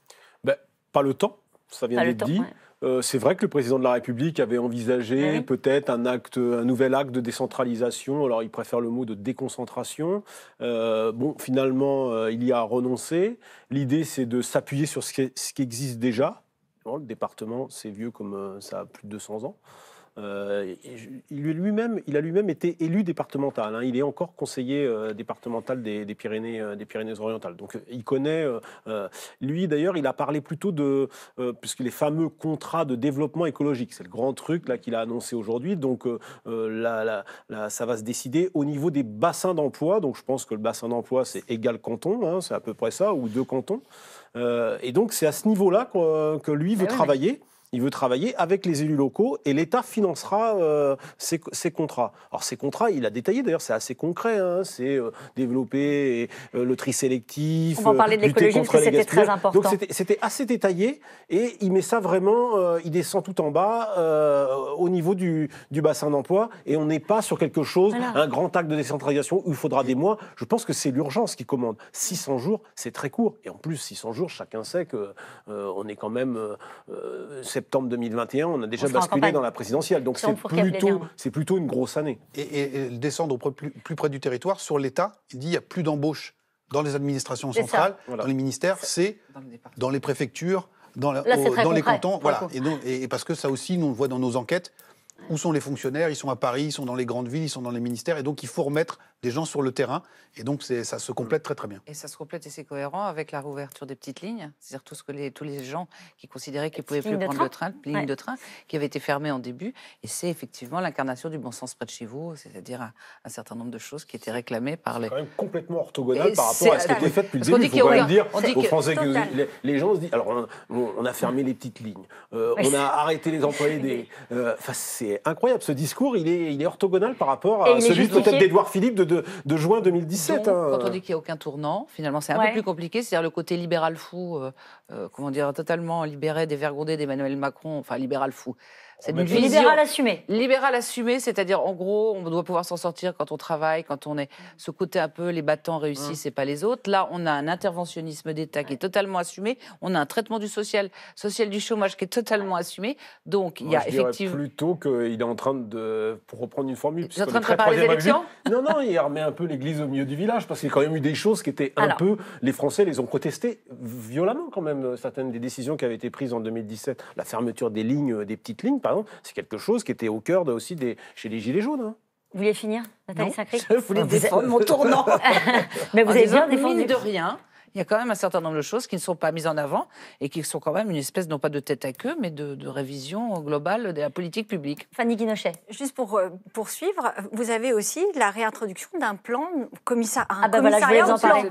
Ben, pas le temps, ça vient d'être dit. Euh, c'est vrai que le président de la République avait envisagé peut-être un acte, un nouvel acte de décentralisation. Alors, il préfère le mot de déconcentration. Euh, bon, finalement, euh, il y a renoncé. L'idée, c'est de s'appuyer sur ce qui, existe déjà. le département, c'est vieux comme ça a plus de 200 ans. Euh, il, lui-même, il a lui-même été élu départemental. Hein. Il est encore conseiller euh, départemental des, Pyrénées, euh, des Pyrénées-Orientales. Donc il connaît. lui d'ailleurs, il a parlé plutôt de puisque les fameux contrats de développement écologique, c'est le grand truc là qu'il a annoncé aujourd'hui. Donc là, ça va se décider au niveau des bassins d'emploi. Donc je pense que le bassin d'emploi c'est égal canton, hein, c'est à peu près ça, ou deux cantons. et donc c'est à ce niveau-là que, lui veut ah travailler. Il veut travailler avec les élus locaux et l'État financera euh, ces, contrats. Alors ces contrats, il a détaillé d'ailleurs, c'est assez concret. Hein. c'est euh, développer euh, le tri sélectif.
On va parler de l'écologie parce que c'était très important.
Donc c'était assez détaillé et il met ça vraiment, il descend tout en bas au niveau du, bassin d'emploi et on n'est pas sur quelque chose, un grand acte de décentralisation où il faudra des mois. Je pense que c'est l'urgence qui commande. 600 jours, c'est très court. Et en plus, 600 jours, chacun sait que on est quand même septembre 2021, on a déjà basculé dans la présidentielle. Donc c'est plutôt, c'est plutôt une grosse année.
Et, descendre plus, plus, près du territoire, sur l'État, il dit qu'il n'y a plus d'embauche dans les administrations centrales, dans les ministères, c'est dans les préfectures, dans, dans les cantons. Voilà. Et, et, parce que ça aussi, nous on le voit dans nos enquêtes, où sont les fonctionnaires? Ils sont à Paris, ils sont dans les grandes villes, ils sont dans les ministères. Et donc, il faut remettre des gens sur le terrain. Et donc, ça se complète très, très bien.
Et ça se complète et c'est cohérent avec la rouverture des petites lignes. C'est-à-dire tout ce que les, tous les gens qui considéraient qu'ils ne pouvaient plus prendre le train, les lignes de train, qui avaient été fermées en début. Et c'est effectivement l'incarnation du bon sens près de chez vous, c'est-à-dire un, certain nombre de choses qui étaient réclamées par les.
C'est quand même complètement orthogonal par rapport à ce qui était fait depuis le début. Il faut quand même dire aux Français que les, gens se disent alors, on, a fermé les petites lignes, euh, on a arrêté les employés des. Euh, enfin, c'est incroyable ce discours, il est, il est orthogonal par rapport à celui peut-être d'Edouard Philippe de, de, juin 2017.
Hein. Quand on dit qu'il n'y a aucun tournant, finalement, c'est un peu plus compliqué. C'est-à-dire le côté libéral fou, euh, euh, comment dire, totalement libéré, dévergondé d'Emmanuel Macron, enfin libéral fou. C'est une vision.
Libéral assumé.
Libéral assumé, c'est-à-dire en gros, on doit pouvoir s'en sortir quand on travaille, quand on est ce côté un peu les battants réussissent et pas les autres. Là, on a un interventionnisme d'État qui est totalement assumé. On a un traitement du social, social du chômage qui est totalement assumé. Donc il y
Moi,
a effectivement.
plutôt qu'il est en train de, pour reprendre une formule.
Il est en train de préparer les élections.
Non, non, il remet un peu l'église au milieu du village, parce qu'il y a quand même eu des choses qui étaient un
Alors.
peu. Les Français les ont protestées violemment, quand même, certaines des décisions qui avaient été prises en 2017. La fermeture des lignes, euh, des petites lignes, par exemple, c'est quelque chose qui était au cœur de- aussi des, chez les Gilets jaunes. hein.
Vous vouliez finir, Nathalie. Sacré
Je voulais
Vous êtes-
défendre mon tournant.
Mais vous
En
avez bien défendu.
Mine de rien, il y a quand même un certain nombre de choses qui ne sont pas mises en avant et qui sont quand même une espèce, non pas de tête à queue, mais de, de révision globale de la politique publique.
Fanny Guinochet.
Juste pour euh, poursuivre, vous avez aussi la réintroduction d'un plan commissar, un
Ah bah voilà, je voulais
commissariat
vous en
au plan.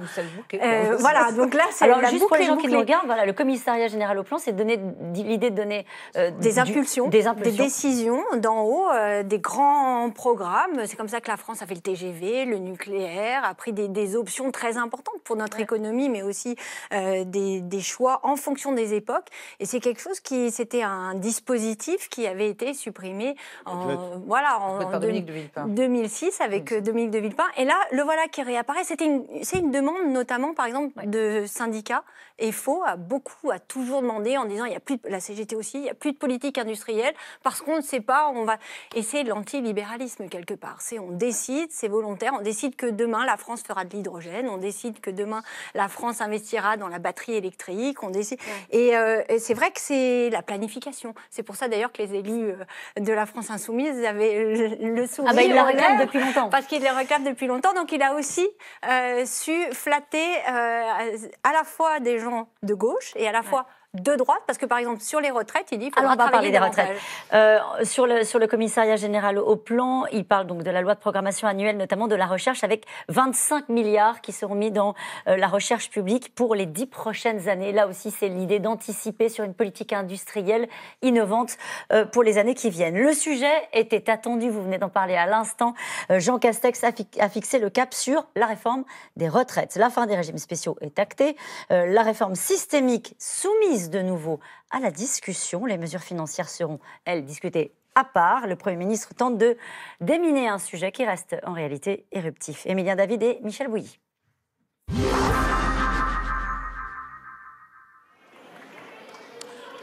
parler.
Euh, voilà, donc là, c'est
Alors,
la
juste pour les gens qui nous regardent, voilà, le commissariat général au plan, c'est de donner l'idée de donner euh,
des
du-
impulsions,
des impulsions.
décisions d'en haut, euh, des grands programmes. C'est comme ça que la France a fait le TGV, le nucléaire, a pris des, des options très importantes pour notre économie, mais aussi euh, des, des choix en fonction des époques. Et c'est quelque chose qui, c'était un dispositif qui avait été supprimé en, voilà, en,
Par
deux-
Dominique de Villepin.
2006 avec euh, Dominique de Villepin. Et là, le voilà qui réapparaît. C'était une, c'est une demande notamment, par exemple, de syndicats. Et FO a beaucoup, a toujours demandé en disant, il y a plus de, la CGT aussi, il n'y a plus de politique industrielle parce qu'on ne sait pas, on va... Et c'est l'antilibéralisme quelque part. C'est on décide, c'est volontaire, on décide que demain la France fera de l'hydrogène, on décide que demain la France investira dans la batterie électrique, on décide... Et, euh, et c'est vrai que c'est la planification. C'est pour ça d'ailleurs que les élus euh, de la France insoumise avaient le, sourire
Ah bah il la réclame depuis longtemps.
parce qu'il les réclame depuis longtemps. Donc il a aussi euh, su flatter euh, à la fois des gens de gauche et à la fois de droite, parce que par exemple sur les retraites, il dit qu'il
Alors,
faudra
on va parler des retraites. Euh, sur, le, sur le commissariat général au plan, il parle donc de la loi de programmation annuelle, notamment de la recherche, avec 25 milliards qui seront mis dans euh, la recherche publique pour les dix prochaines années. Là aussi, c'est l'idée d'anticiper sur une politique industrielle innovante euh, pour les années qui viennent. Le sujet était attendu, vous venez d'en parler à l'instant. Jean Castex a, fi- a fixé le cap sur la réforme des retraites. La fin des régimes spéciaux est actée. La réforme systémique soumise de nouveau à la discussion. Les mesures financières seront, elles, discutées à part. Le Premier ministre tente de déminer un sujet qui reste en réalité éruptif. Émilien David et Michel Bouilly.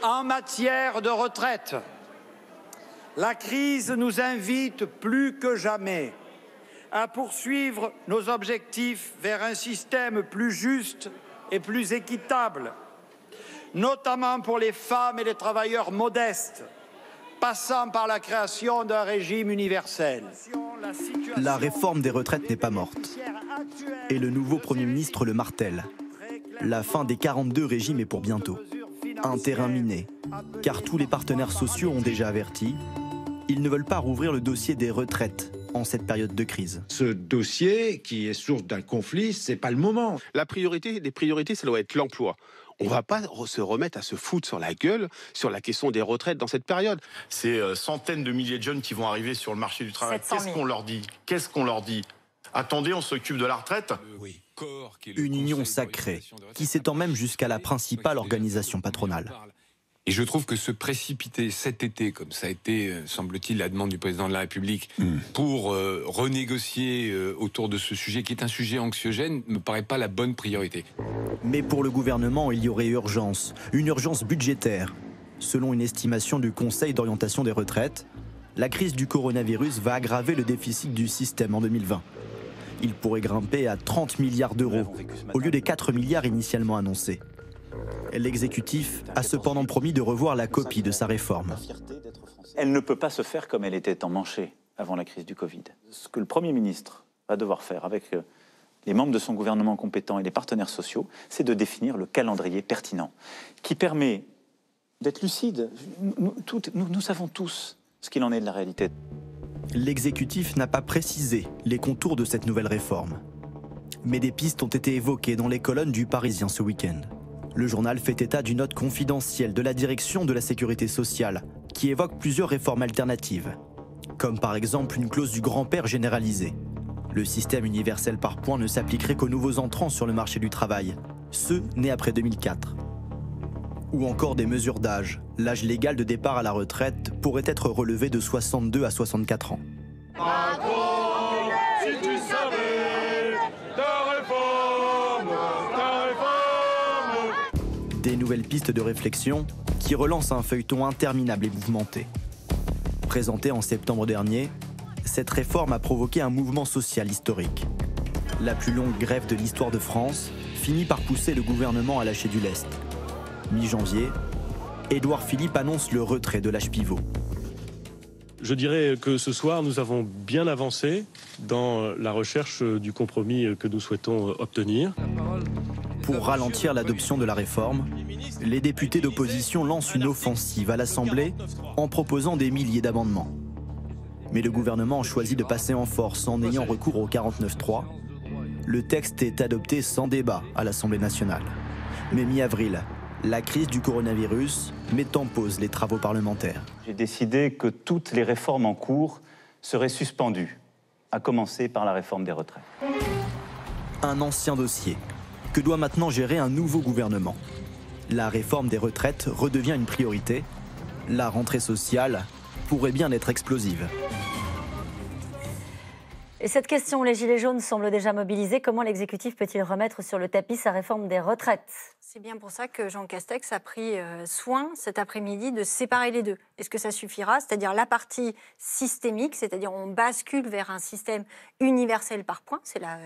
En matière de retraite, la crise nous invite plus que jamais à poursuivre nos objectifs vers un système plus juste et plus équitable, notamment pour les femmes et les travailleurs modestes, passant par la création d'un régime universel.
La réforme des retraites n'est pas morte. Et le nouveau Premier ministre le martèle. La fin des 42 régimes est pour bientôt. Un terrain miné, car tous les partenaires sociaux ont déjà averti, ils ne veulent pas rouvrir le dossier des retraites en cette période de crise.
Ce dossier, qui est source d'un conflit, c'est pas le moment.
La priorité, les priorités, ça doit être l'emploi. On ne va pas se remettre à se foutre sur la gueule sur la question des retraites dans cette période.
C'est euh, centaines de milliers de jeunes qui vont arriver sur le marché du travail.
700 000.
Qu'est-ce qu'on leur dit? Qu'est-ce qu'on leur dit? Attendez, on s'occupe de la retraite?
Une union sacrée, qui s'étend même jusqu'à la principale organisation patronale.
Et je trouve que se précipiter cet été, comme ça a été, euh, semble-t-il, la demande du président de la République, pour euh, renégocier euh, autour de ce sujet, qui est un sujet anxiogène, ne me paraît pas la bonne priorité.
Mais pour le gouvernement, il y aurait urgence, une urgence budgétaire. Selon une estimation du Conseil d'orientation des retraites, la crise du coronavirus va aggraver le déficit du système en 2020. Il pourrait grimper à 30 milliards d'euros, au lieu des 4 milliards initialement annoncés. L'exécutif a cependant promis de revoir la copie de sa réforme.
Elle ne peut pas se faire comme elle était emmanchée avant la crise du Covid. Ce que le Premier ministre va devoir faire avec euh, les membres de son gouvernement compétent et les partenaires sociaux, c'est de définir le calendrier pertinent qui permet d'être lucide. Nous- nous savons tous ce qu'il en est de la réalité.
L'exécutif n'a pas précisé les contours de cette nouvelle réforme. Mais des pistes ont été évoquées dans les colonnes du Parisien ce week-end. Le journal fait état d'une note confidentielle de la direction de la sécurité sociale qui évoque plusieurs réformes alternatives, comme par exemple une clause du grand-père généralisée. Le système universel par points ne s'appliquerait qu'aux nouveaux entrants sur le marché du travail, ceux nés après 2004. ou encore des mesures d'âge. L'âge légal de départ à la retraite pourrait être relevé de 62 à 64 ans. Pistes de réflexion qui relancent un feuilleton interminable et mouvementé. Présentée en septembre dernier, cette réforme a provoqué un mouvement social historique. La plus longue grève de l'histoire de France finit par pousser le gouvernement à lâcher du lest. Mi-janvier, Édouard Philippe annonce le retrait de l'âge pivot.
Je dirais que ce soir, nous avons bien avancé dans la recherche du compromis que nous souhaitons obtenir.
Pour ralentir l'adoption de la réforme, les députés d'opposition lancent une offensive à l'Assemblée en proposant des milliers d'amendements. Mais le gouvernement choisit de passer en force en ayant recours au 49-3. Le texte est adopté sans débat à l'Assemblée nationale. Mais mi-avril, la crise du coronavirus met en pause les travaux parlementaires.
J'ai décidé que toutes les réformes en cours seraient suspendues, à commencer par la réforme des retraites.
Un ancien dossier que doit maintenant gérer un nouveau gouvernement. La réforme des retraites redevient une priorité. La rentrée sociale pourrait bien être explosive.
Et cette question, les Gilets jaunes semblent déjà mobilisés. Comment l'exécutif peut-il remettre sur le tapis sa réforme des retraites?
C'est bien pour ça que Jean Castex a pris euh, soin cet après-midi de séparer les deux. Est-ce que ça suffira? C'est-à-dire la partie systémique, c'est-à-dire on bascule vers un système universel par points. C'est la,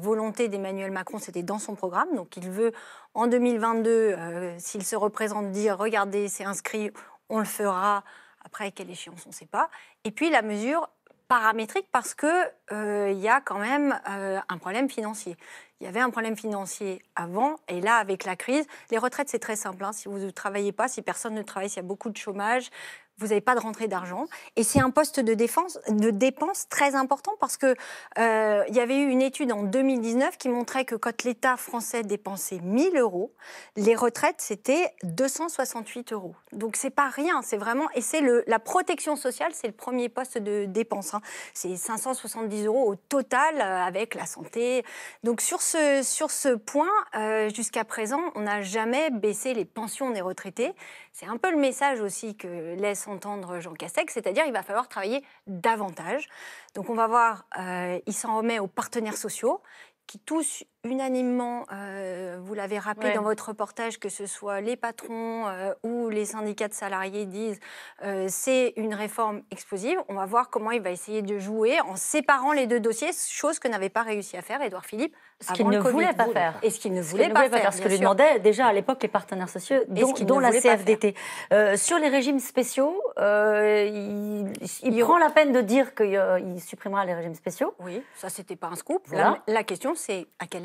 volonté d'Emmanuel Macron, c'était dans son programme. Donc il veut en 2022, euh, s'il se représente, dire regardez, c'est inscrit, on le fera. Après, quelle échéance, on ne sait pas. Et puis la mesure paramétrique parce qu'il euh, y a quand même euh, un problème financier. Il y avait un problème financier avant, et là, avec la crise, les retraites, c'est très simple. hein. Si vous ne travaillez pas, si personne ne travaille, s'il y a beaucoup de chômage, vous n'avez pas de rentrée d'argent. Et c'est un poste de, défense, de dépense très important parce que euh, y avait eu une étude en 2019 qui montrait que quand l'État français dépensait 1000 euros, les retraites, c'était 268 euros. Donc c'est pas rien, c'est vraiment... Et c'est la protection sociale, c'est le premier poste de dépense. hein. C'est 570 euros au total euh, avec la santé. Donc sur ce, sur ce point, euh, jusqu'à présent, on n'a jamais baissé les pensions des retraités. C'est un peu le message aussi que laisse entendre Jean Castex, c'est-à-dire il va falloir travailler davantage. Donc on va voir, euh, il s'en remet aux partenaires sociaux qui tous unanimement, euh, vous l'avez rappelé
Ouais.
dans votre reportage, que ce soit les patrons euh, ou les syndicats de salariés disent euh, c'est une réforme explosive. On va voir comment il va essayer de jouer en séparant les deux dossiers, chose que n'avait pas réussi à faire Édouard Philippe.
Ce qu'il ne voulait pas faire.
Et ce qu'il ne voulait pas faire.
Ce que lui demandaient déjà à l'époque les partenaires sociaux, dont, la CFDT. Euh, sur les régimes spéciaux, il, il
Il-
prend la peine de dire qu'il supprimera les régimes spéciaux.
Oui, ça c'était pas un scoop.
Voilà.
La, la question c'est à quelle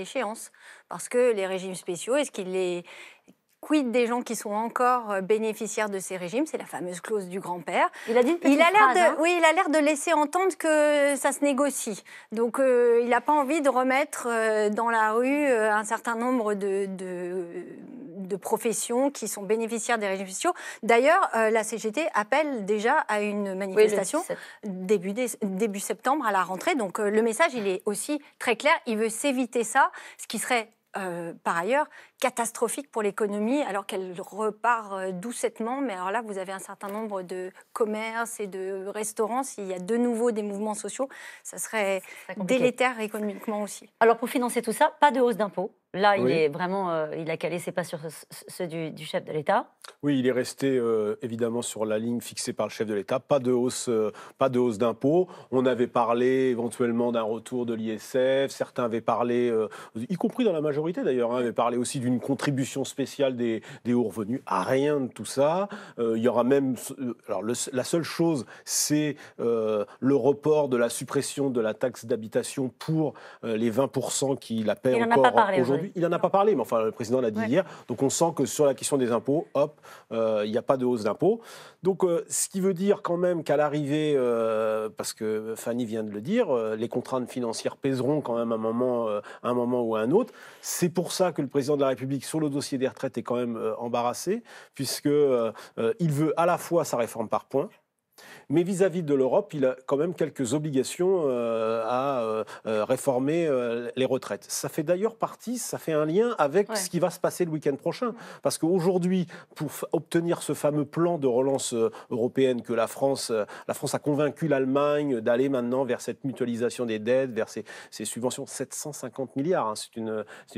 Parce que les régimes spéciaux, est-ce qu'il les quid des gens qui sont encore euh, bénéficiaires de ces régimes? C'est la fameuse clause du grand-père.
Il a dit une
Il a l'air de,
hein.
oui, il a l'air de laisser entendre que ça se négocie. Donc, euh, il n'a pas envie de remettre euh, dans la rue euh, un certain nombre de, de, de professions qui sont bénéficiaires des régimes spéciaux. D'ailleurs, la CGT appelle déjà à une manifestation
17.
début, dé- début septembre à la rentrée. Donc, le message, il est aussi très clair. Il veut s'éviter ça, ce qui serait euh, par ailleurs catastrophique pour l'économie, alors qu'elle repart euh, doucettement. Mais alors là, vous avez un certain nombre de commerces et de restaurants. S'il y a de nouveau des mouvements sociaux, ça serait délétère économiquement aussi.
Alors pour financer tout ça, pas de hausse d'impôts. Là, il est vraiment, euh, il a calé ses pas sur ce- ceux du, du chef de l'État.
Oui, il est resté euh, évidemment sur la ligne fixée par le chef de l'État. Pas de hausse, euh, pas de hausse d'impôts. On avait parlé éventuellement d'un retour de l'ISF. Certains avaient parlé, euh, y compris dans la majorité d'ailleurs, hein, avaient parlé aussi d'une contribution spéciale des, des hauts revenus. À rien de tout ça. Euh, il y aura même, euh, alors le- la seule chose, c'est euh, le report de la suppression de la taxe d'habitation pour euh, les 20% qui la paient
en
encore aujourd'hui. Il n'en a pas parlé, mais enfin le président l'a dit
Ouais.
hier. Donc on sent que sur la question des impôts, hop, il n'y a pas de hausse d'impôts. Donc ce qui veut dire quand même qu'à l'arrivée, parce que Fanny vient de le dire, les contraintes financières pèseront quand même un moment, un moment ou un autre. C'est pour ça que le président de la République sur le dossier des retraites est quand même euh, embarrassé, puisque euh, euh, veut à la fois sa réforme par points Mais vis-à-vis de l'Europe, il a quand même quelques obligations euh, à euh, euh, réformer euh, les retraites. Ça fait d'ailleurs partie, ça fait un lien avec
Ouais.
ce qui va se passer le week-end prochain. Parce qu'aujourd'hui, pour obtenir ce fameux plan de relance européenne que la France, la France a convaincu l'Allemagne d'aller maintenant vers cette mutualisation des dettes, vers ces, ces subventions, 750 milliards, hein, c'est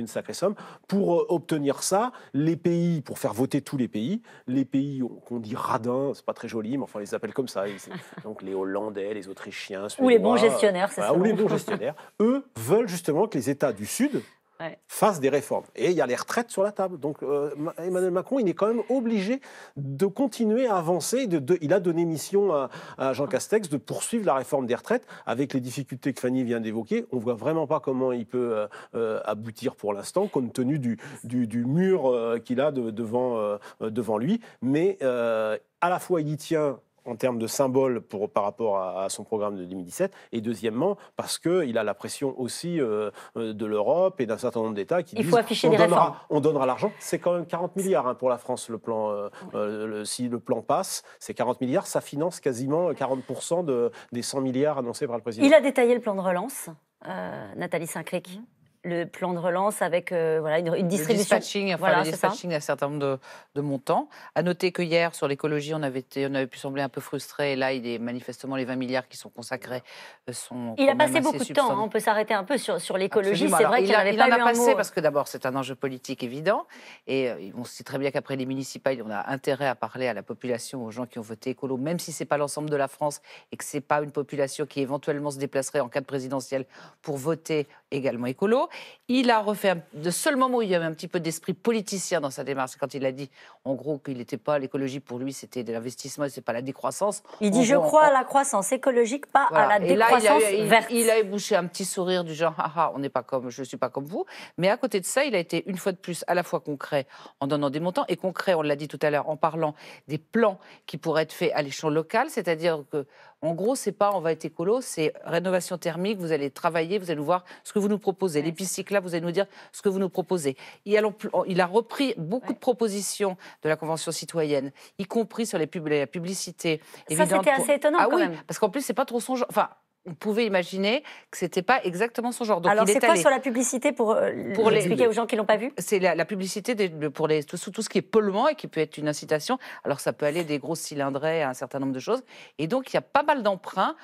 une, sacrée somme. Pour obtenir ça, les pays, pour faire voter tous les pays, les pays qu'on dit radins, c'est pas très joli, mais enfin on les appelle comme ça, donc les Hollandais, les Autrichiens,
Ou les bons
Suédois,
gestionnaires, c'est
voilà,
ça.
Ou les bons gestionnaires, eux veulent justement que les États du Sud
Ouais.
fassent des réformes. Et il y a les retraites sur la table. Donc euh, Ma- Emmanuel Macron, il est quand même obligé de continuer à avancer. De, de- il a donné mission à, à Jean Castex de poursuivre la réforme des retraites avec les difficultés que Fanny vient d'évoquer. On voit vraiment pas comment il peut euh, euh, aboutir pour l'instant, compte tenu du, du, du mur euh, qu'il a de- devant, devant lui. Mais à la fois, il y tient en termes de symbole pour, par rapport à, à son programme de 2017, et deuxièmement, parce qu'il a la pression aussi euh, euh, de l'Europe et d'un certain nombre d'États qui
Il
disent
faut afficher
on
des
donnera,
réformes.
on donnera l'argent. C'est quand même 40 milliards hein, pour la France, le plan. euh, euh, le- si le plan passe, c'est 40 milliards, ça finance quasiment 40% de, des 100 milliards annoncés par le président.
Il a détaillé le plan de relance, euh, Nathalie Saint-Cric. Le plan de relance avec euh, voilà, une, une
Le
distribution.
dispatching, enfin,
Voilà,
le dispatching à un certain nombre de, de montants. À noter que hier, sur l'écologie, on avait, été, on avait pu sembler un peu frustré. Et là, il est manifestement les 20 milliards qui sont consacrés euh, sont.
Il a passé beaucoup de temps. hein. On peut s'arrêter un peu sur, sur l'écologie. C'est vrai
il
qu'il
a-
n'avait
il
pas
en
eu
a
un
passé
mot.
parce que d'abord c'est un enjeu politique évident et euh, on sait très bien qu'après les municipales on a intérêt à parler à la population, aux gens qui ont voté écolo, même si c'est pas l'ensemble de la France et que c'est pas une population qui éventuellement se déplacerait en cas de présidentielle pour voter également écolo. Il a refait un- le seul moment où il y avait un petit peu d'esprit politicien dans sa démarche, c'est quand il a dit en gros qu'il n'était pas l'écologie pour lui c'était de l'investissement et c'est pas la décroissance.
Il dit Je crois à la croissance écologique, pas
voilà.
à la
Et là, il a,
décroissance
eu-
verte.
il a ébouché un petit sourire du genre, ah, ah, on n'est pas comme, je suis pas comme vous. Mais à côté de ça, il a été une fois de plus à la fois concret en donnant des montants et concret, on l'a dit tout à l'heure, en parlant des plans qui pourraient être faits à l'échelon local, c'est-à-dire que, en gros, c'est pas on va être écolo, c'est rénovation thermique. Vous allez travailler, vous allez nous voir ce que vous nous proposez. Les pistes cyclables, vous allez nous dire ce que vous nous proposez. Il a, repris beaucoup de propositions de la Convention citoyenne, y compris sur les pub- la publicité.
Ça, c'était assez étonnant,
Ah
quand
oui,
même.
parce qu'en plus, c'est pas trop son genre. Enfin, on pouvait imaginer que c'était pas exactement son genre. Donc,
Alors, c'est quoi
allé-
sur la publicité pour, euh,
Pour les-
expliquer aux gens qui l'ont pas vu
c'est la, la publicité des- pour les, tout, tout ce qui est polluant et qui peut être une incitation. Alors, ça peut aller des grosses cylindrées à un certain nombre de choses. Et donc, il y a pas mal d'emprunts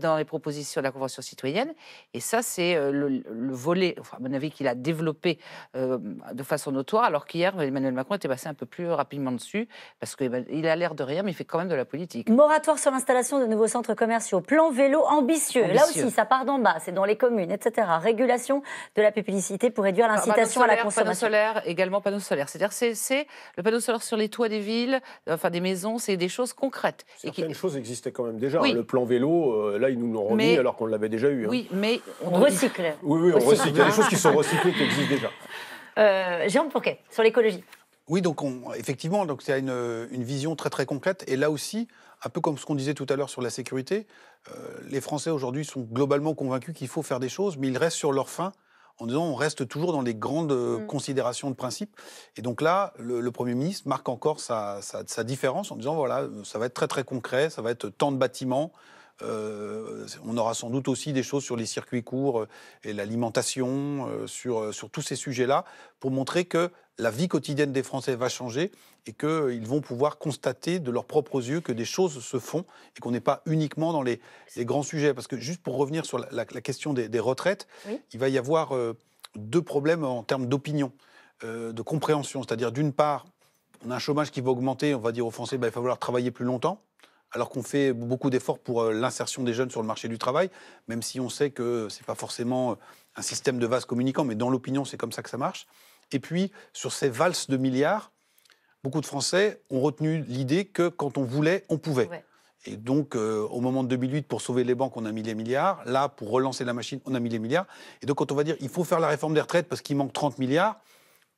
dans les propositions de la Convention citoyenne. Et ça, c'est euh, le, le volet, enfin, à mon avis, qu'il a développé euh, de façon notoire, alors qu'hier, Emmanuel Macron était passé un peu plus rapidement dessus, parce qu'il a l'air de rien, mais il fait quand même de la politique.
Moratoire sur l'installation de nouveaux centres commerciaux. Plan vélo ambitieux. Là aussi, ça part d'en bas. C'est dans les communes, etc. Régulation de la publicité pour réduire l'incitation à la
solaires, Panneaux
consommation.
solaires, également panneaux solaires. C'est-à-dire, c'est, c'est le panneau solaire sur les toits des villes, enfin des maisons, c'est des choses concrètes. Et qui-
Certaines choses existaient quand même déjà.
Oui.
Le plan vélo, euh, là, ils nous l'ont remis
Mais-
alors qu'on l'avait déjà eu. hein.
Oui, mais
On recycle.
Oui, oui, on
Recycle.
recycle. Il y a des choses qui sont recyclées qui existent déjà.
Euh, Jérôme Pourquet, sur l'écologie.
Oui, donc on- effectivement, donc c'est une, une vision très très concrète. Et là aussi, un peu comme ce qu'on disait tout à l'heure sur la sécurité, euh, les Français aujourd'hui sont globalement convaincus qu'il faut faire des choses, mais ils restent sur leur faim en disant on reste toujours dans les grandes euh,
Mm.
considérations de principe. Et donc là, le, le Premier ministre marque encore sa, sa- sa différence en disant voilà, ça va être très très concret, ça va être tant de bâtiments. euh, on aura sans doute aussi des choses sur les circuits courts et l'alimentation, euh, sur, sur tous ces sujets-là, pour montrer que la vie quotidienne des Français va changer et qu'ils vont pouvoir constater de leurs propres yeux que des choses se font et qu'on n'est pas uniquement dans les, les grands sujets. Parce que juste pour revenir sur la, la- la question des, des retraites,
Oui.
il va y avoir euh, deux problèmes en termes d'opinion, euh, de compréhension. C'est-à-dire, d'une part, on a un chômage qui va augmenter, on va dire aux Français, bah, il va falloir travailler plus longtemps alors qu'on fait beaucoup d'efforts pour euh, l'insertion des jeunes sur le marché du travail, même si on sait que ce n'est pas forcément euh, un système de vase communicant, mais dans l'opinion, c'est comme ça que ça marche. Et puis, sur ces valses de milliards, beaucoup de Français ont retenu l'idée que quand on voulait, on pouvait.
Ouais.
Et donc, euh, au moment de 2008, pour sauver les banques, on a mis les milliards. Là, pour relancer la machine, on a mis les milliards. Et donc, quand on va dire il faut faire la réforme des retraites parce qu'il manque 30 milliards,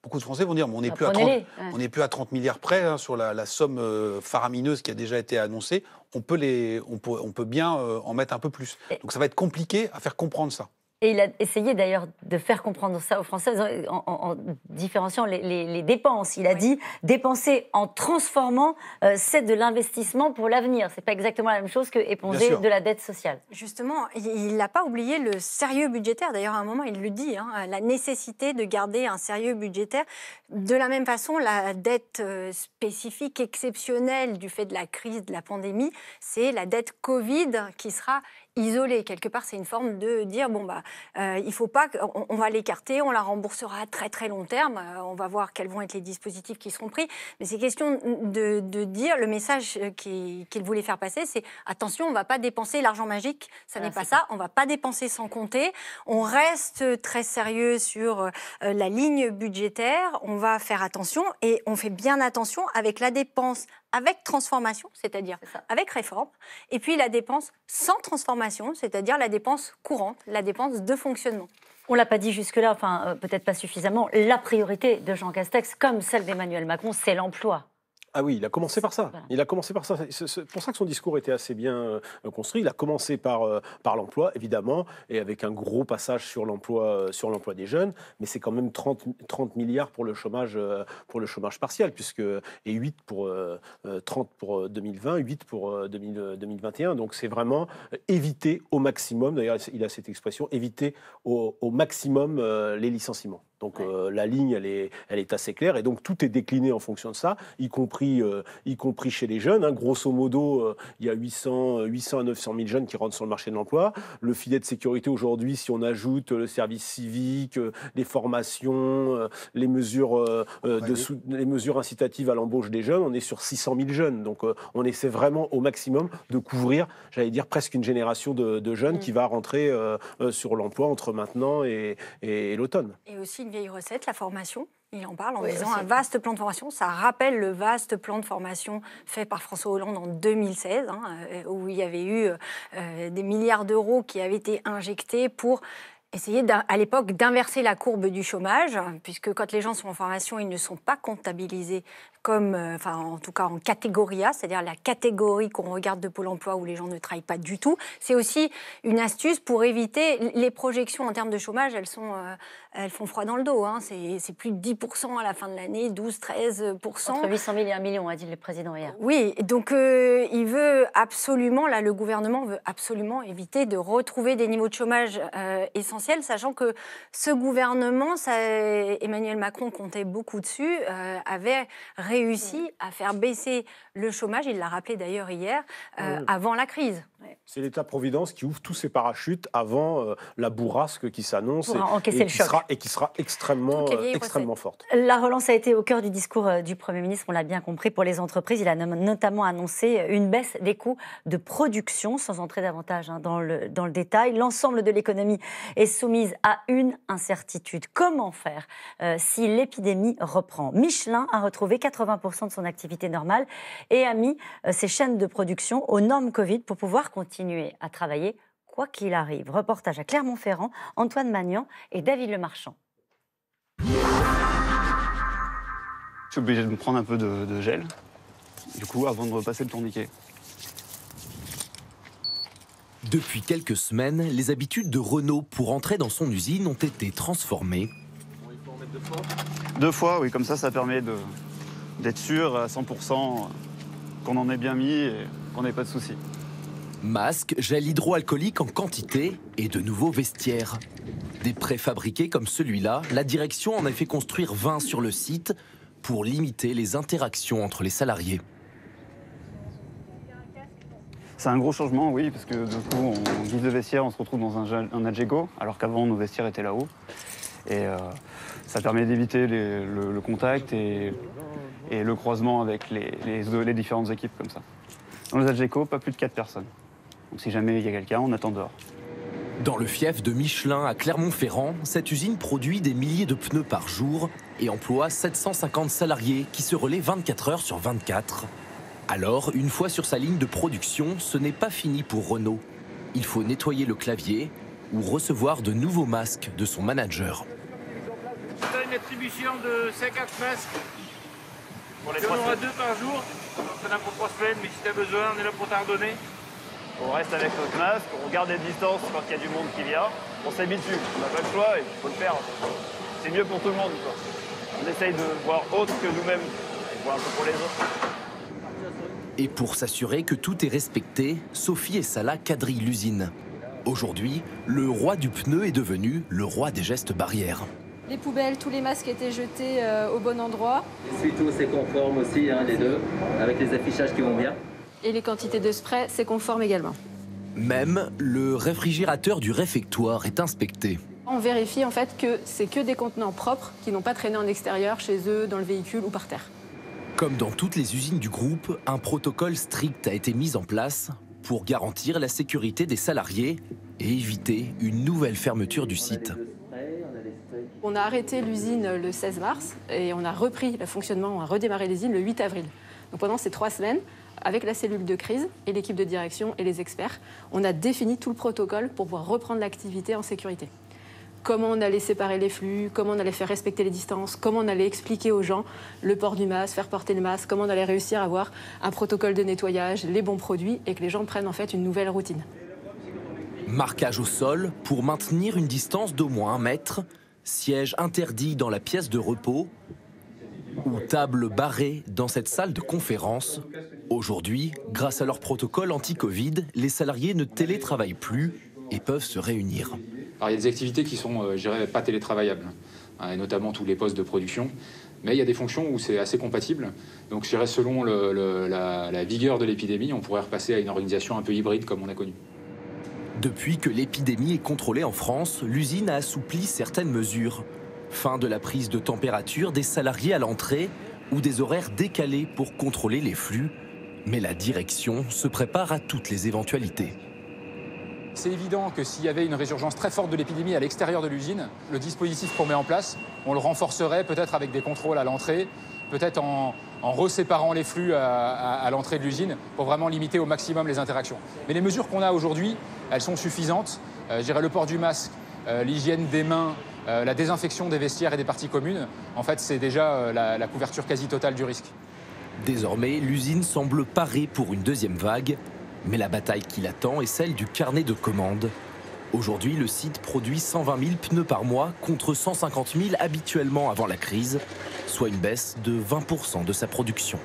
beaucoup de Français vont dire mais on n'est
Bah,
plus, à 30
prenez-les, ouais.
on n'est plus à 30 milliards près hein, sur la, la somme euh, faramineuse qui a déjà été annoncée. On peut, les, on peut, on peut bien euh, en mettre un peu plus. Donc, ça va être compliqué à faire comprendre ça.
Et il a essayé d'ailleurs de faire comprendre ça aux Français en, en- en différenciant les, les- les dépenses. Il a dit dépenser en transformant, euh, c'est de l'investissement pour l'avenir. C'est pas exactement la même chose que éponger
sûr.
de la dette sociale.
Justement, il n'a pas oublié le sérieux budgétaire. D'ailleurs, à un moment, il le dit, hein, la nécessité de garder un sérieux budgétaire. De la même façon, la dette euh, spécifique, exceptionnelle du fait de la crise, de la pandémie, c'est la dette Covid qui sera isolée. Quelque part, c'est une forme de dire, bon, bah, euh, il faut pas, on, on va l'écarter, on la remboursera à très très long terme, euh, on va voir quels vont être les dispositifs qui seront pris. Mais c'est question de, de dire, le message euh, qu'il qu'il voulait faire passer, c'est attention, on ne va pas dépenser l'argent magique, ça
Ah,
n'est pas ça, on ne va pas dépenser sans compter, on reste très sérieux sur euh, la ligne budgétaire, on va faire attention et on fait bien attention avec la dépense avec transformation, c'est-à-dire avec réforme, et puis la dépense sans transformation, c'est-à-dire la dépense courante, la dépense de fonctionnement.
On l'a pas dit jusque-là, enfin euh, peut-être pas suffisamment. La priorité de Jean Castex, comme celle d'Emmanuel Macron, c'est l'emploi.
Ah oui, il a commencé par ça. Il a commencé par ça. C'est pour ça que son discours était assez bien euh, construit. Il a commencé par, euh, par l'emploi, évidemment, et avec un gros passage sur l'emploi euh, sur l'emploi des jeunes. Mais c'est quand même 30, 30 milliards pour le chômage pour le chômage partiel, puisque et 8 pour euh, euh, 30 pour euh, 2020, 8 pour euh, 2000, euh, 2021. Donc c'est vraiment éviter au maximum. D'ailleurs, il a cette expression éviter au, au maximum les licenciements. Donc euh, la ligne, elle est, elle est assez claire et donc tout est décliné en fonction de ça, y compris, euh, y compris chez les jeunes. hein. Grosso modo, euh, il y a 800, euh, 800 à 900 000 jeunes qui rentrent sur le marché de l'emploi. Le filet de sécurité aujourd'hui, si on ajoute euh, le service civique, euh, les formations, euh, les mesures, euh, euh, de sou- les mesures incitatives à l'embauche des jeunes, on est sur 600 000 jeunes. Donc euh, on essaie vraiment au maximum de couvrir, j'allais dire presque une génération de, de jeunes qui va rentrer euh, euh, sur l'emploi entre maintenant et, et- et l'automne.
Et aussi une vieille recette, la formation? Il en parle en
Oui,
disant
aussi.
un vaste plan de formation. Ça rappelle le vaste plan de formation fait par François Hollande en 2016, hein, euh, où il y avait eu euh, des milliards d'euros qui avaient été injectés pour essayer à l'époque d'inverser la courbe du chômage, puisque quand les gens sont en formation, ils ne sont pas comptabilisés comme, euh, enfin en tout cas en catégorie A, c'est-à-dire la catégorie qu'on regarde de Pôle Emploi où les gens ne travaillent pas du tout. C'est aussi une astuce pour éviter les projections en termes de chômage. Elles sont, euh, elles font froid dans le dos. hein. C'est plus de 10% à la fin de l'année, 12-13%.
Entre 800 000 et 1 million, a dit le président hier.
Oui, donc euh, il veut absolument, là, le gouvernement veut absolument éviter de retrouver des niveaux de chômage euh, essentiels, sachant que ce gouvernement, ça, Emmanuel Macron comptait beaucoup dessus, euh, avait réussi à faire baisser le chômage, il l'a rappelé d'ailleurs hier, euh,
Oui.
avant la crise.
C'est l'État-providence qui ouvre tous ses parachutes avant euh, la bourrasque qui s'annonce et, qui sera, et qui sera extrêmement, euh, extrêmement forte.
La relance a été au cœur du discours euh, du Premier ministre, on l'a bien compris, pour les entreprises. Il a notamment annoncé une baisse des coûts de production, sans entrer davantage hein, dans, le, dans le détail. L'ensemble de l'économie est soumise à une incertitude. Comment faire euh, si l'épidémie reprend? Michelin a retrouvé 80% de son activité normale et a mis euh, ses chaînes de production aux normes Covid pour pouvoir continuer à travailler quoi qu'il arrive. Reportage à Clermont-Ferrand, Antoine Magnan et David Lemarchand.
Je suis obligé de me prendre un peu de, de gel, du coup, avant de repasser le tourniquet.
Depuis quelques semaines, les habitudes de Renault pour entrer dans son usine ont été transformées.
Deux fois, oui, comme ça, ça permet de- d'être sûr à 100% qu'on en ait bien mis et qu'on n'ait pas de soucis.
Masques, gel hydroalcoolique en quantité et de nouveaux vestiaires. Des préfabriqués comme celui-là, la direction en a fait construire 20 sur le site pour limiter les interactions entre les salariés.
C'est un gros changement, oui, parce que du coup, en guise de vestiaire, on se retrouve dans un, un Adjego, alors qu'avant, nos vestiaires étaient là-haut. Et euh, ça permet d'éviter le, contact et, le croisement avec les, différentes équipes comme ça. Dans les Adjego, pas plus de 4 personnes. Donc si jamais il y a quelqu'un, on attend dehors.
Dans le fief de Michelin à Clermont-Ferrand, cette usine produit des milliers de pneus par jour et emploie 750 salariés qui se relaient 24 heures sur 24. Alors, une fois sur sa ligne de production, ce n'est pas fini pour Renault. Il faut nettoyer le clavier ou recevoir de nouveaux masques de son manager.
On a une attribution de 50 masques.
Pour les trois
aura deux par jour. On en a pour trois semaines, mais si tu as besoin, on est là pour t'en redonner.
On reste avec notre masque, on garde les distances quand il y a du monde qui vient. on dessus. On n'a pas le choix et il faut le faire. C'est mieux pour tout le monde. Quoi. On essaye de voir autre que nous-mêmes, et voir un peu pour les autres.
Et pour s'assurer que tout est respecté, Sophie et Salah quadrillent l'usine. Aujourd'hui, le roi du pneu est devenu le roi des gestes barrières.
Les poubelles, tous les masques étaient jetés euh, au bon endroit.
Suito, c'est conforme aussi, hein, les deux, avec les affichages qui vont bien.
Et les quantités de spray, c'est conforme également.
Même le réfrigérateur du réfectoire est inspecté.
On vérifie en fait que c'est que des contenants propres qui n'ont pas traîné en extérieur, chez eux, dans le véhicule ou par terre.
Comme dans toutes les usines du groupe, un protocole strict a été mis en place pour garantir la sécurité des salariés et éviter une nouvelle fermeture du site.
On a arrêté l'usine le 16 mars et on a repris le fonctionnement, on a redémarré l'usine le 8 avril. Donc pendant ces trois semaines, avec la cellule de crise et l'équipe de direction et les experts, on a défini tout le protocole pour pouvoir reprendre l'activité en sécurité. Comment on allait séparer les flux, comment on allait faire respecter les distances, comment on allait expliquer aux gens le port du masque, faire porter le masque, comment on allait réussir à avoir un protocole de nettoyage, les bons produits et que les gens prennent en fait une nouvelle routine.
Marquage au sol pour maintenir une distance d'au moins un mètre, siège interdit dans la pièce de repos ou table barrée dans cette salle de conférence. Aujourd'hui, grâce à leur protocole anti-Covid, les salariés ne télétravaillent plus et peuvent se réunir.
Alors, il y a des activités qui sont, euh, je dirais, pas télétravaillables, hein, et notamment tous les postes de production. Mais il y a des fonctions où c'est assez compatible. Donc, je dirais, selon le- le- la, la vigueur de l'épidémie, on pourrait repasser à une organisation un peu hybride comme on a connu.
Depuis que l'épidémie est contrôlée en France, l'usine a assoupli certaines mesures. Fin de la prise de température des salariés à l'entrée ou des horaires décalés pour contrôler les flux. Mais la direction se prépare à toutes les éventualités.
C'est évident que s'il y avait une résurgence très forte de l'épidémie à l'extérieur de l'usine, le dispositif qu'on met en place, on le renforcerait peut-être avec des contrôles à l'entrée, peut-être en, reséparant les flux à, l'entrée de l'usine pour vraiment limiter au maximum les interactions. Mais les mesures qu'on a aujourd'hui, elles sont suffisantes. Euh, je dirais le port du masque, euh, l'hygiène des mains, euh, la désinfection des vestiaires et des parties communes. En fait, c'est déjà la- la couverture quasi totale du risque.
Désormais, l'usine semble parée pour une deuxième vague, mais la bataille qui l'attend est celle du carnet de commandes. Aujourd'hui, le site produit 120 000 pneus par mois contre 150 000 habituellement avant la crise, soit une baisse de 20% de sa production.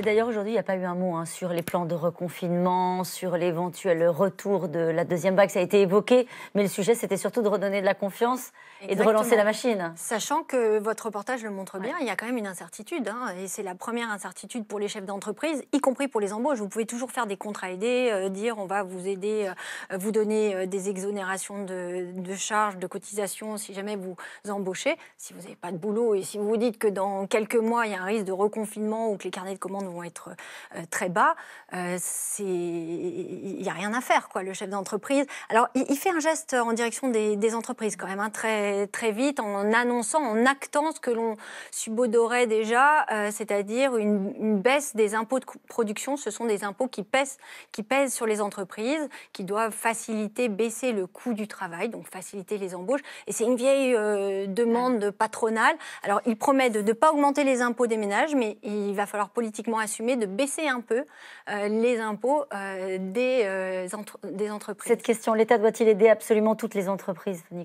Et d'ailleurs, aujourd'hui, il n'y a pas eu un mot hein, sur les plans de reconfinement, sur l'éventuel retour de la deuxième vague. Ça a été évoqué, mais le sujet, c'était surtout de redonner de la confiance et de relancer la machine.
Sachant que votre reportage le montre bien, il y a quand même une incertitude. hein, et c'est la première incertitude pour les chefs d'entreprise, y compris pour les embauches. Vous pouvez toujours faire des contrats aidés, euh, dire on va vous aider, euh, vous donner euh, des exonérations de, de charges, de cotisations si jamais vous embauchez. Si vous n'avez pas de boulot et si vous vous dites que dans quelques mois, il y a un risque de reconfinement ou que les carnets de commandes vont être euh, très bas, euh, il n'y a rien à faire, quoi, le chef d'entreprise. Alors, il, fait un geste en direction des, entreprises, quand même, hein, très, très vite, en annonçant, en actant ce que l'on subodorait déjà, euh, c'est-à-dire une, baisse des impôts de production. Ce sont des impôts qui pèsent, qui pèsent sur les entreprises, qui doivent faciliter, baisser le coût du travail, donc faciliter les embauches. Et c'est une vieille demande patronale. Alors, il promet de ne pas augmenter les impôts des ménages, mais il va falloir politiquement assumer de baisser un peu euh, les impôts euh, des, euh, entre- des entreprises.
Cette question, l'État doit-il aider absolument toutes les entreprises, Fanny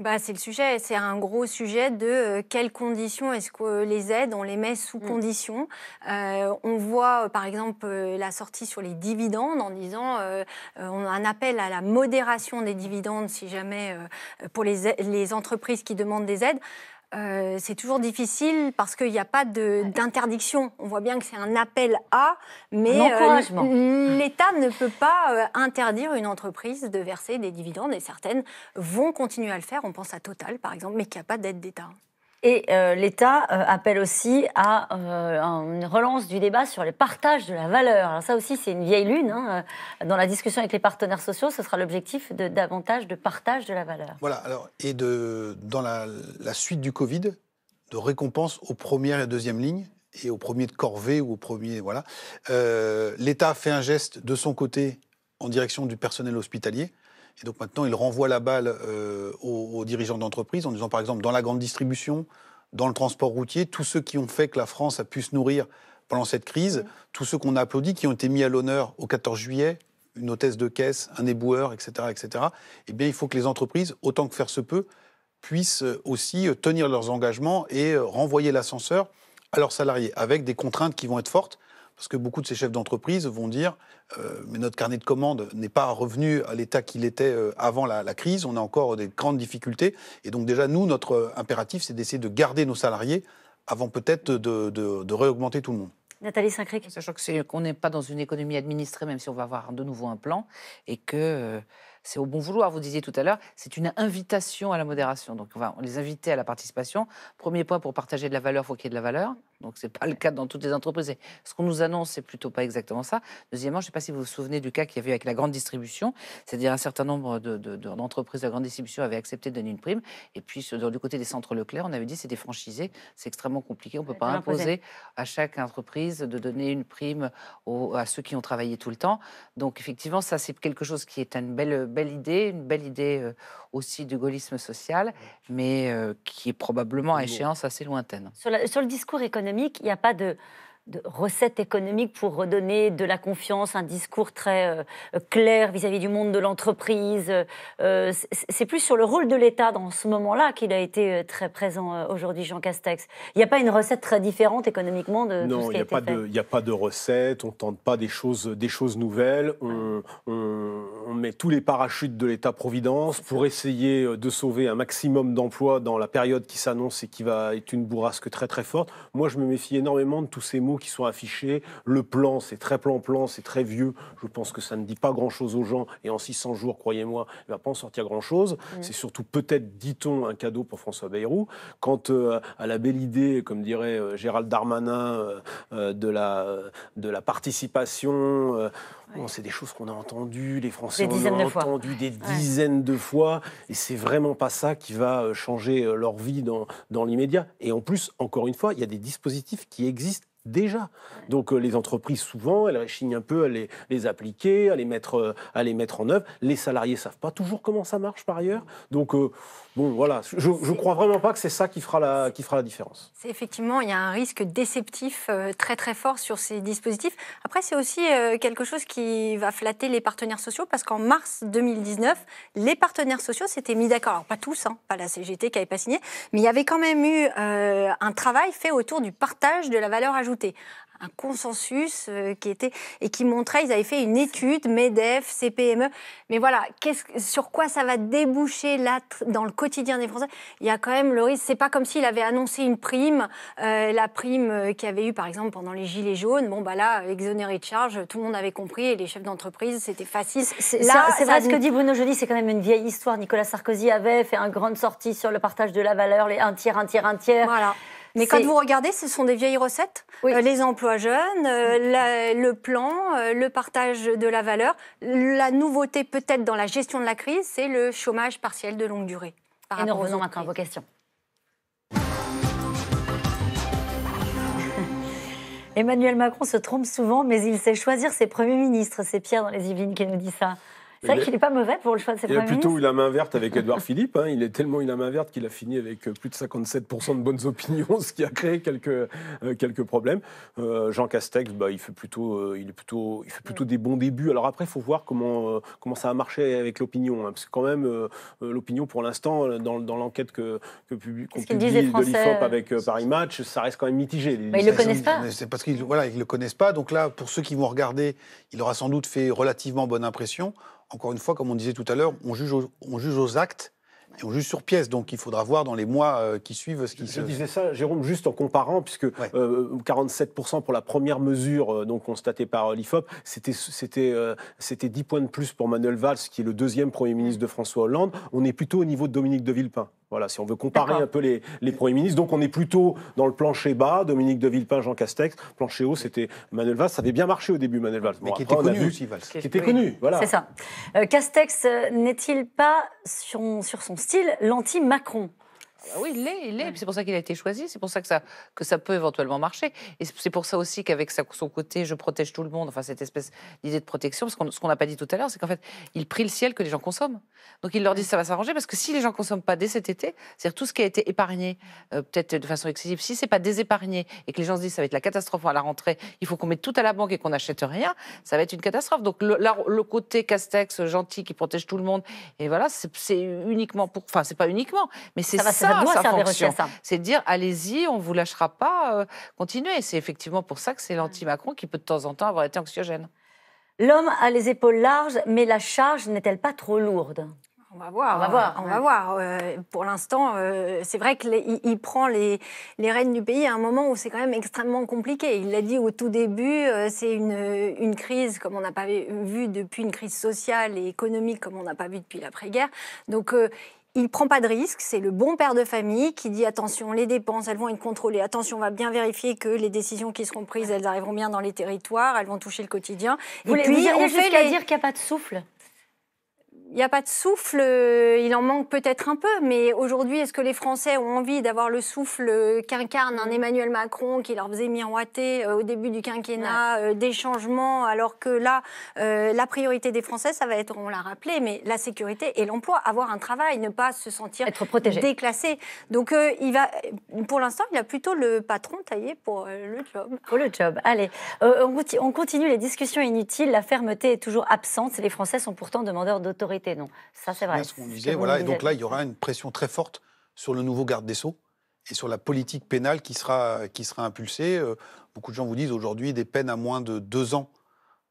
Bah, c'est le sujet, c'est un gros sujet de quelles conditions est-ce que les aides, on les met sous conditions. Euh, on voit par exemple la sortie sur les dividendes en disant on a un appel à la modération des dividendes si jamais pour les entreprises qui demandent des aides. Euh, c'est toujours difficile parce qu'il n'y a pas d'interdiction. On voit bien que c'est un appel à, mais euh, l'État ne peut pas euh, interdire une entreprise de verser des dividendes et certaines vont continuer à le faire. On pense à Total par exemple, mais qui n'a pas d'aide d'État.
Et euh, l'État euh, appelle aussi à euh, une relance du débat sur les partages de la valeur. Alors ça aussi, c'est une vieille lune. hein. Dans la discussion avec les partenaires sociaux, ce sera l'objectif de davantage de partage de la valeur.
Voilà, alors, et de, dans la, suite du Covid, de récompense aux premières et deuxième lignes et aux premiers de corvée ou aux premiers. Voilà. L'État fait un geste de son côté en direction du personnel hospitalier. Et donc maintenant, il renvoie la balle euh, aux, aux dirigeants d'entreprise en disant, par exemple, dans la grande distribution, dans le transport routier, tous ceux qui ont fait que la France a pu se nourrir pendant cette crise, tous ceux qu'on a applaudis, qui ont été mis à l'honneur au 14 juillet, une hôtesse de caisse, un éboueur, etc., etc., eh bien, il faut que les entreprises, autant que faire se peut, puissent euh, aussi euh, tenir leurs engagements et renvoyer l'ascenseur à leurs salariés, avec des contraintes qui vont être fortes, parce que beaucoup de ces chefs d'entreprise vont dire euh, mais notre carnet de commandes n'est pas revenu à l'état qu'il était euh, avant la, la crise, on a encore des grandes difficultés, et donc déjà, nous, notre euh, impératif, c'est d'essayer de garder nos salariés avant peut-être de, de, de réaugmenter tout le monde.
Nathalie Saint-Cric.
Sachant que c'est- qu'on n'est pas dans une économie administrée, même si on va avoir de nouveau un plan, et que euh, c'est au bon vouloir. Vous disiez tout à l'heure, c'est une invitation à la modération. Donc on va on les inviter à la participation. Premier point, pour partager de la valeur, il faut qu'il y ait de la valeur. Donc c'est pas le cas dans toutes les entreprises. Et ce qu'on nous annonce, c'est plutôt pas exactement ça. Deuxièmement, je ne sais pas si vous vous souvenez du cas qu'il y avait avec la grande distribution, c'est-à-dire un certain nombre de- de- de- d'entreprises de, la grande distribution avaient accepté de donner une prime, et puis sur- du côté des centres Leclerc, on avait dit c'est des franchisés, c'est extrêmement compliqué, on ne peut pas imposer à chaque entreprise de donner une prime aux- à ceux qui ont travaillé tout le temps. Donc effectivement, ça c'est quelque chose qui est une belle, belle idée, une belle idée euh, aussi du gaullisme social, mais euh, qui est probablement à échéance assez lointaine.
Sur, la- sur le discours économique, il n'y a pas de, de recette économique pour redonner de la confiance, un discours très euh, clair vis-à-vis du monde de l'entreprise. Euh, c'est- plus sur le rôle de l'État dans ce moment-là qu'il a été euh, très présent aujourd'hui, Jean Castex. Il n'y a pas une recette très différente économiquement de tout ce
Non,
qui
n'y
a
a,
été
pas
fait?
de- il y a pas de recette, on ne tente pas des choses, des choses nouvelles, on, on- on met tous les parachutes de l'État-providence pour essayer de sauver un maximum d'emplois dans la période qui s'annonce et qui va être une bourrasque très très forte. Moi, je me méfie énormément de tous ces mots qui sont affichés. Le plan, c'est très plan-plan, c'est très vieux. Je pense que ça ne dit pas grand-chose aux gens et en 600 jours, croyez-moi, il ne va pas en sortir grand-chose.
Mm.
C'est surtout peut-être, dit-on, un cadeau pour François Bayrou. Quant euh, à la belle idée, comme dirait euh, Gérald Darmanin, euh, de, la, de la participation, bon, c'est des choses qu'on a entendues, les Français
Des
ont entendu des
Ouais.
dizaines de fois, et c'est vraiment pas ça qui va changer leur vie dans, dans l'immédiat. Et en plus, encore une fois, il y a des dispositifs qui existent déjà. Donc euh, les entreprises, souvent, elles réchignent un peu à les, les appliquer, à les, mettre, euh, à les mettre en œuvre. Les salariés savent pas toujours comment ça marche par ailleurs. Donc, euh, bon, voilà, je ne crois vraiment pas que c'est ça qui fera la, qui fera la différence.
Effectivement, il y a un risque déceptif euh, très très fort sur ces dispositifs. Après, c'est aussi euh, quelque chose qui va flatter les partenaires sociaux parce qu'en mars 2019, les partenaires sociaux s'étaient mis d'accord. Alors pas tous, hein, pas la CGT qui n'avait pas signé, mais il y avait quand même eu euh, un travail fait autour du partage de la valeur ajoutée un consensus euh, qui était et qui montrait, ils avaient fait une étude, MEDEF, CPME, mais voilà, sur quoi ça va déboucher là dans le quotidien des Français? Il y a quand même le risque, c'est pas comme s'il avait annoncé une prime, euh, la prime euh, qu'il y avait eu par exemple pendant les gilets jaunes, bon bah là, exonéré de charges, tout le monde avait compris et les chefs d'entreprise, c'était facile.
C'est
Là,
c'est vrai, ce que dit Bruno Jeudi, c'est quand même une vieille histoire. Nicolas Sarkozy avait fait une grande sortie sur le partage de la valeur, les un tiers, un tiers, un tiers.
Voilà. Mais quand vous regardez, ce sont des vieilles recettes. Euh, les emplois jeunes, euh, la- le plan, euh, le partage de la valeur. La nouveauté peut-être dans la gestion de la crise, c'est le chômage partiel de longue durée. par
Et nous revenons maintenant à vos questions. Emmanuel Macron se trompe souvent, mais il sait choisir ses premiers ministres. C'est Pierre dans les Yvelines qui nous dit ça. C'est vrai qu'il n'est pas mauvais pour le choix de ses
Il a
premiers
plutôt eu
ministres.
la main verte avec Edouard Philippe. hein. Il est tellement eu la main verte qu'il a fini avec euh, plus de 57% de bonnes opinions, ce qui a créé quelques, euh, quelques problèmes. Euh, Jean Castex, bah, il, fait plutôt, euh, il, est plutôt, il fait plutôt des bons débuts. Alors après, il faut voir comment, euh, comment ça a marché avec l'opinion. hein. Parce que quand même, l'opinion, pour l'instant, dans, dans l'enquête que, que publie, qu'on publie de
Français,
l'IFOP avec euh, Paris Match, ça reste quand même mitigé.
Mais ils le connaissent pas.
C'est parce qu'ils voilà, ils le connaissent pas. Donc là, pour ceux qui vont regarder, il aura sans doute fait relativement bonne impression. Encore une fois, comme on disait tout à l'heure, on juge, aux, on juge aux actes et on juge sur pièce. Donc il faudra voir dans les mois euh, qui suivent ce qui
Je
se.
disais ça, Jérôme, juste en comparant, puisque euh, 47% pour la première mesure euh, donc constatée par euh, l'IFOP, c'était euh, c'était 10 points de plus pour Manuel Valls, qui est le deuxième Premier ministre de François Hollande. On est plutôt au niveau de Dominique de Villepin. Voilà, si on veut comparer un peu les, les premiers ministres. Donc on est plutôt dans le plancher bas, Dominique de Villepin, Jean Castex. Plancher haut, c'était Manuel Valls. Ça avait bien marché au début, Manuel Valls.
Mais qui
après,
était connu
vu-
aussi, Valls.
Qui était
Oui,
connu, voilà.
C'est ça. Euh, Castex euh, n'est-il pas sur, sur son style l'anti-Macron?
Ah oui, il l'est, il l'est. C'est pour ça qu'il a été choisi. C'est pour ça que ça, que ça peut éventuellement marcher. Et c'est pour ça aussi qu'avec son côté je protège tout le monde, enfin cette espèce d'idée de protection, parce que ce qu'on n'a pas dit tout à l'heure, c'est qu'en fait, il prie le ciel que les gens consomment. Donc il leur dit ça va s'arranger parce que si les gens consomment pas dès cet été, c'est-à-dire tout ce qui a été épargné, euh, peut-être de façon excessive, si c'est pas désépargné et que les gens se disent ça va être la catastrophe à la rentrée, il faut qu'on mette tout à la banque et qu'on n'achète rien, ça va être une catastrophe. Donc le, le côté Castex gentil qui protège tout le monde, et voilà, c'est c'est uniquement pour, enfin c'est pas uniquement, mais c'est
ça,
ça
doit
sa
servir aussi à
fonction.
ça.
C'est de dire allez-y, on vous lâchera pas, euh, continuez. C'est effectivement pour ça que c'est l'anti-Macron qui peut de temps en temps avoir été anxiogène.
L'homme a les épaules larges, mais la charge n'est-elle pas trop lourde?
On va voir.
On va voir,
On
ouais.
va voir. Euh, pour l'instant, euh, c'est vrai qu'il il prend les, les rênes du pays à un moment où c'est quand même extrêmement compliqué. Il l'a dit au tout début, euh, c'est une, une crise comme on n'a pas vu depuis une crise sociale et économique comme on n'a pas vu depuis l'après-guerre. Donc, euh, il prend pas de risque, c'est le bon père de famille qui dit attention, les dépenses, elles vont être contrôlées. Attention, on va bien vérifier que les décisions qui seront prises, elles arriveront bien dans les territoires, elles vont toucher le quotidien.
Vous,
et
vous
puis, on fait
jusqu'à
les-
dire qu'il n'y a pas de souffle?
Il n'y a pas de souffle, euh, il en manque peut-être un peu, mais aujourd'hui, est-ce que les Français ont envie d'avoir le souffle euh, qu'incarne un Emmanuel Macron qui leur faisait miroiter euh, au début du quinquennat des changements, alors que là, euh, la priorité des Français, ça va être, on l'a rappelé, mais la sécurité et l'emploi, avoir un travail, ne pas se sentir
Être protégé.
déclassé. Donc, euh, il va, pour l'instant, il a plutôt le patron taillé pour euh, le job.
Pour le job. Allez, on continue les discussions inutiles. La fermeté est toujours absente. Les Français sont pourtant demandeurs d'autorité. Non, ça c'est vrai.
Ce qu'on disait, voilà. Et donc là, il y aura une pression très forte sur le nouveau garde des Sceaux et sur la politique pénale qui sera, qui sera impulsée. Euh, beaucoup de gens vous disent aujourd'hui, des peines à moins de deux ans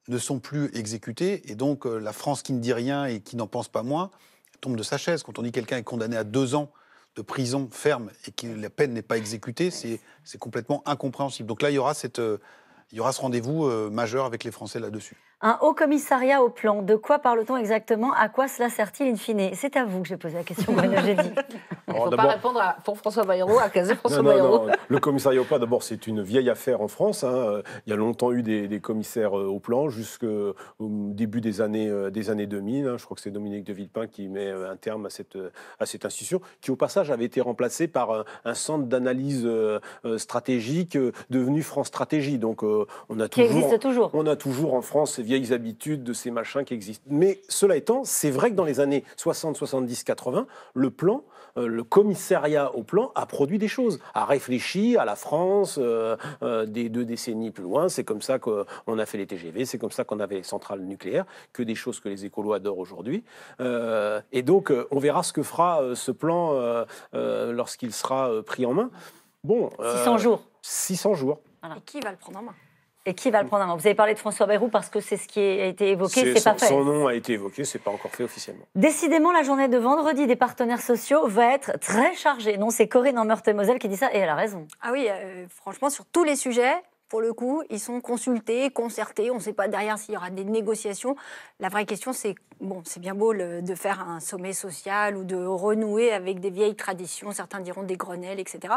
ne sont plus exécutées. Et donc, euh, la France qui ne dit rien et qui n'en pense pas moins tombe de sa chaise. Quand on dit que quelqu'un est condamné à deux ans de prison ferme et que la peine n'est pas exécutée, c'est c'est complètement incompréhensible. Donc là, il y aura, cette, euh, il y aura ce rendez-vous majeur avec les Français là-dessus.
Un haut commissariat au plan. De quoi parle-t-on exactement? À quoi cela sert-il in fine? C'est à vous que j'ai posé la question, Bruno Jeudi.
Il ne faut pas répondre à, pour François Bayrou, à caser François
Non, non,
Bayrou.
non. Le commissariat au plan, d'abord, c'est une vieille affaire en France. hein. Euh, Il y a longtemps eu des, des commissaires euh, au plan, jusqu'au début des années, euh, des années 2000. hein. Je crois que c'est Dominique de Villepin qui met euh, un terme à cette, euh, à cette institution, qui au passage avait été remplacée par un, un centre d'analyse euh, euh, stratégique euh, devenu France Stratégie. Donc, euh, on a
Qui
toujours,
existe toujours.
On a toujours en France vieilles habitudes de ces machins qui existent. Mais cela étant, c'est vrai que dans les années 60, 70, 80, le plan, euh, le commissariat au plan a produit des choses, a réfléchi à la France euh, euh, des deux décennies plus loin. C'est comme ça qu'on a fait les TGV, c'est comme ça qu'on avait les centrales nucléaires, que des choses que les écolos adorent aujourd'hui. Euh, et donc, euh, on verra ce que fera euh, ce plan euh, euh, lorsqu'il sera euh, pris en main. Bon, euh,
600 jours.
600 jours.
Et qui va le prendre en main?
Et qui va le prendre en main? Vous avez parlé de François Bayrou parce que c'est ce qui a été évoqué, c'est
son,
pas fait.
son nom a été évoqué, c'est pas encore fait officiellement.
Décidément, la journée de vendredi des partenaires sociaux va être très chargée. Non, c'est Corinne en Meurthe-et-Moselle qui dit ça et elle a raison.
Ah oui, euh, franchement, sur tous les sujets, pour le coup, ils sont consultés, concertés. On ne sait pas derrière s'il y aura des négociations. La vraie question, c'est bon, c'est bien beau le- de faire un sommet social ou de renouer avec des vieilles traditions. Certains diront des Grenelles, etc.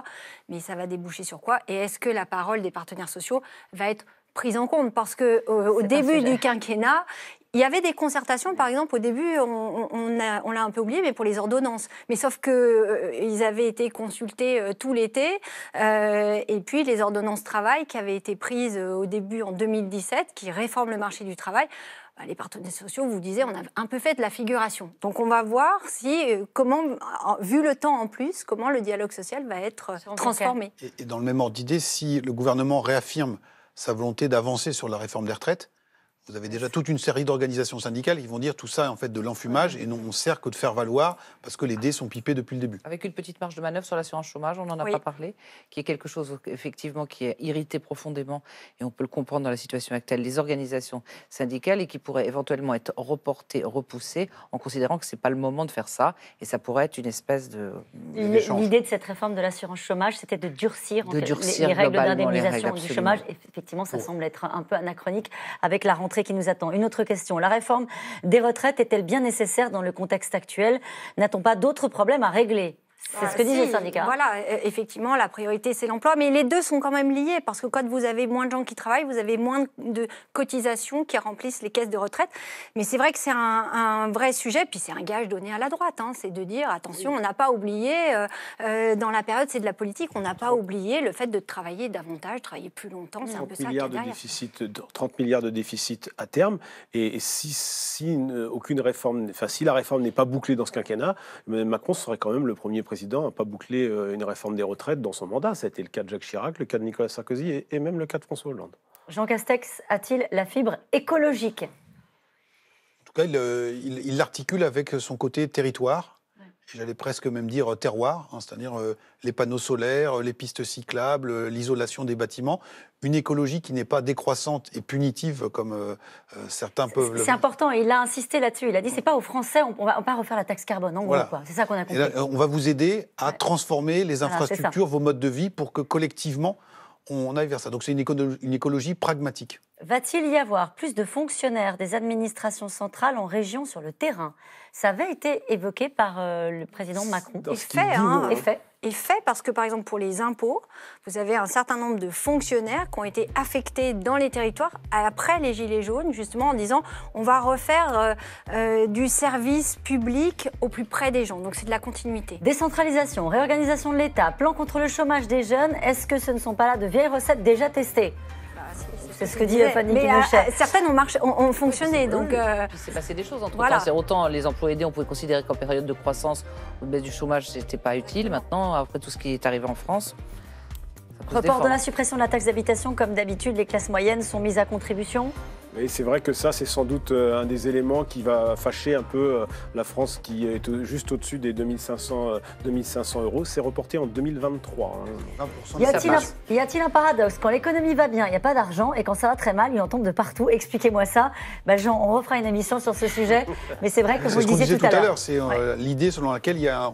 Mais ça va déboucher sur quoi? Et est-ce que la parole des partenaires sociaux va être prise en compte Parce que euh, au début du quinquennat, il y avait des concertations, par exemple, au début, on, on a- on l'a un peu oublié, mais pour les ordonnances. Mais sauf que euh, ils avaient été consultés euh, tout l'été, euh, et puis les ordonnances travail qui avaient été prises euh, au début en 2017, qui réforment le marché du travail. bah, Les partenaires sociaux vous disaient, on a un peu fait de la figuration. Donc on va voir si, comment, en- vu le temps en plus, comment le dialogue social va être transformé.
Et, et dans le même ordre d'idée, si le gouvernement réaffirme sa volonté d'avancer sur la réforme des retraites, vous avez déjà toute une série d'organisations syndicales qui vont dire tout ça est en fait de l'enfumage et non on sert que de faire valoir parce que les dés sont pipés depuis le début.
Avec une petite marge de manœuvre sur l'assurance chômage, on n'en a
Oui.
pas parlé, qui est quelque chose effectivement qui est irrité profondément, et on peut le comprendre dans la situation actuelle, les organisations syndicales et qui pourrait éventuellement être reporté, repoussé, en considérant que c'est pas le moment de faire ça, et ça pourrait être une espèce de
L'idée de cette réforme de l'assurance chômage, c'était de durcir, en
De
fait,
durcir
les, les règles d'indemnisation du
absolument.
chômage. Effectivement, ça semble être un peu anachronique avec la rentrée qui nous attend. Une autre question. La réforme des retraites est-elle bien nécessaire dans le contexte actuel? N'a-t-on pas d'autres problèmes à régler? C'est ce que disent
si,
les syndicats.
Voilà, euh, effectivement, la priorité, c'est l'emploi. Mais les deux sont quand même liés, parce que quand vous avez moins de gens qui travaillent, vous avez moins de cotisations qui remplissent les caisses de retraite. Mais c'est vrai que c'est un, un vrai sujet, puis c'est un gage donné à la droite. hein, c'est de dire, attention, on n'a pas oublié, euh, euh, dans la période, c'est de la politique, on n'a pas oublié le fait de travailler davantage, travailler plus longtemps. C'est un peu
30
ça
de déficit, de- 30 milliards de déficit à terme. Et, et si, si une- aucune réforme, enfin, si la réforme n'est pas bouclée dans ce quinquennat, Macron serait quand même le premier président à pas boucler euh, une réforme des retraites dans son mandat. Ça a été le cas de Jacques Chirac, le cas de Nicolas Sarkozy et, et même le cas de François Hollande.
Jean Castex a-t-il la fibre écologique?
En tout cas, il, euh, il l'articule avec son côté territoire. J'allais presque même dire euh, terroir, hein, c'est-à-dire euh, les panneaux solaires, euh, les pistes cyclables, euh, l'isolation des bâtiments. Une écologie qui n'est pas décroissante et punitive comme euh, certains peuvent le
C'est important, il a insisté là-dessus. Il a dit c'est pas aux Français, on, on va pas refaire la taxe carbone. En
Voilà.
C'est ça qu'on a compris.
là, on va vous aider à transformer les
Voilà,
infrastructures, vos modes de vie, pour que collectivement, on aille vers ça. Donc c'est une écologie pragmatique.
Va-t-il y avoir plus de fonctionnaires des administrations centrales en région sur le terrain? Ça avait été évoqué par euh, le président Macron.
Et fait, hein,
Et fait.
Et fait parce que, par exemple, pour les impôts, vous avez un certain nombre de fonctionnaires qui ont été affectés dans les territoires après les Gilets jaunes, justement en disant on va refaire euh, euh, du service public au plus près des gens. Donc c'est de la continuité.
Décentralisation, réorganisation de l'État, plan contre le chômage des jeunes, est-ce que ce ne sont pas là de vieilles recettes déjà testées? C'est ce que dit Fanny
Mais
Pinochet.
euh, certaines ont, marché, ont, ont fonctionné. Donc, euh,
Puis c'est passé des choses entre
Voilà.
temps. C'est autant les emplois aidés, on pouvait considérer qu'en période de croissance ou de baisse du chômage, c'était pas utile. Maintenant, après tout ce qui est arrivé en France,
Report de la suppression de la taxe d'habitation, comme d'habitude, les classes moyennes sont mises à contribution.
Et c'est vrai que ça, c'est sans doute euh, un des éléments qui va fâcher un peu euh, la France qui est juste au-dessus des 2500, euh, 2500 euros. C'est reporté en 2023. hein.
Y a-t-il un, paradoxe? Quand l'économie va bien, il n'y a pas d'argent, et quand ça va très mal, il en tombe de partout. Expliquez-moi ça. Bah, Jean, on refera une émission sur ce sujet. Mais c'est vrai que vous le
ce
disiez
disait
tout à l'heure.
C'est euh, l'idée selon laquelle il y a un,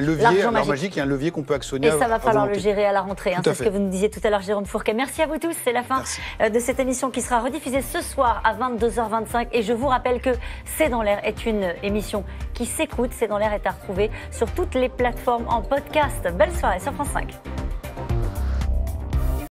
levier,
magique.
magique, il y a un levier qu'on peut actionner.
Et ça va falloir le gérer à la rentrée. hein. C'est ce que vous nous disiez tout à l'heure, Jérôme Fourquet. Merci à vous tous. C'est la fin euh, de cette émission qui sera rediffusée ce soir à 22h25. Et je vous rappelle que C'est dans l'air est une émission qui s'écoute. C'est dans l'air est à retrouver sur toutes les plateformes en podcast. Belle soirée sur France 5.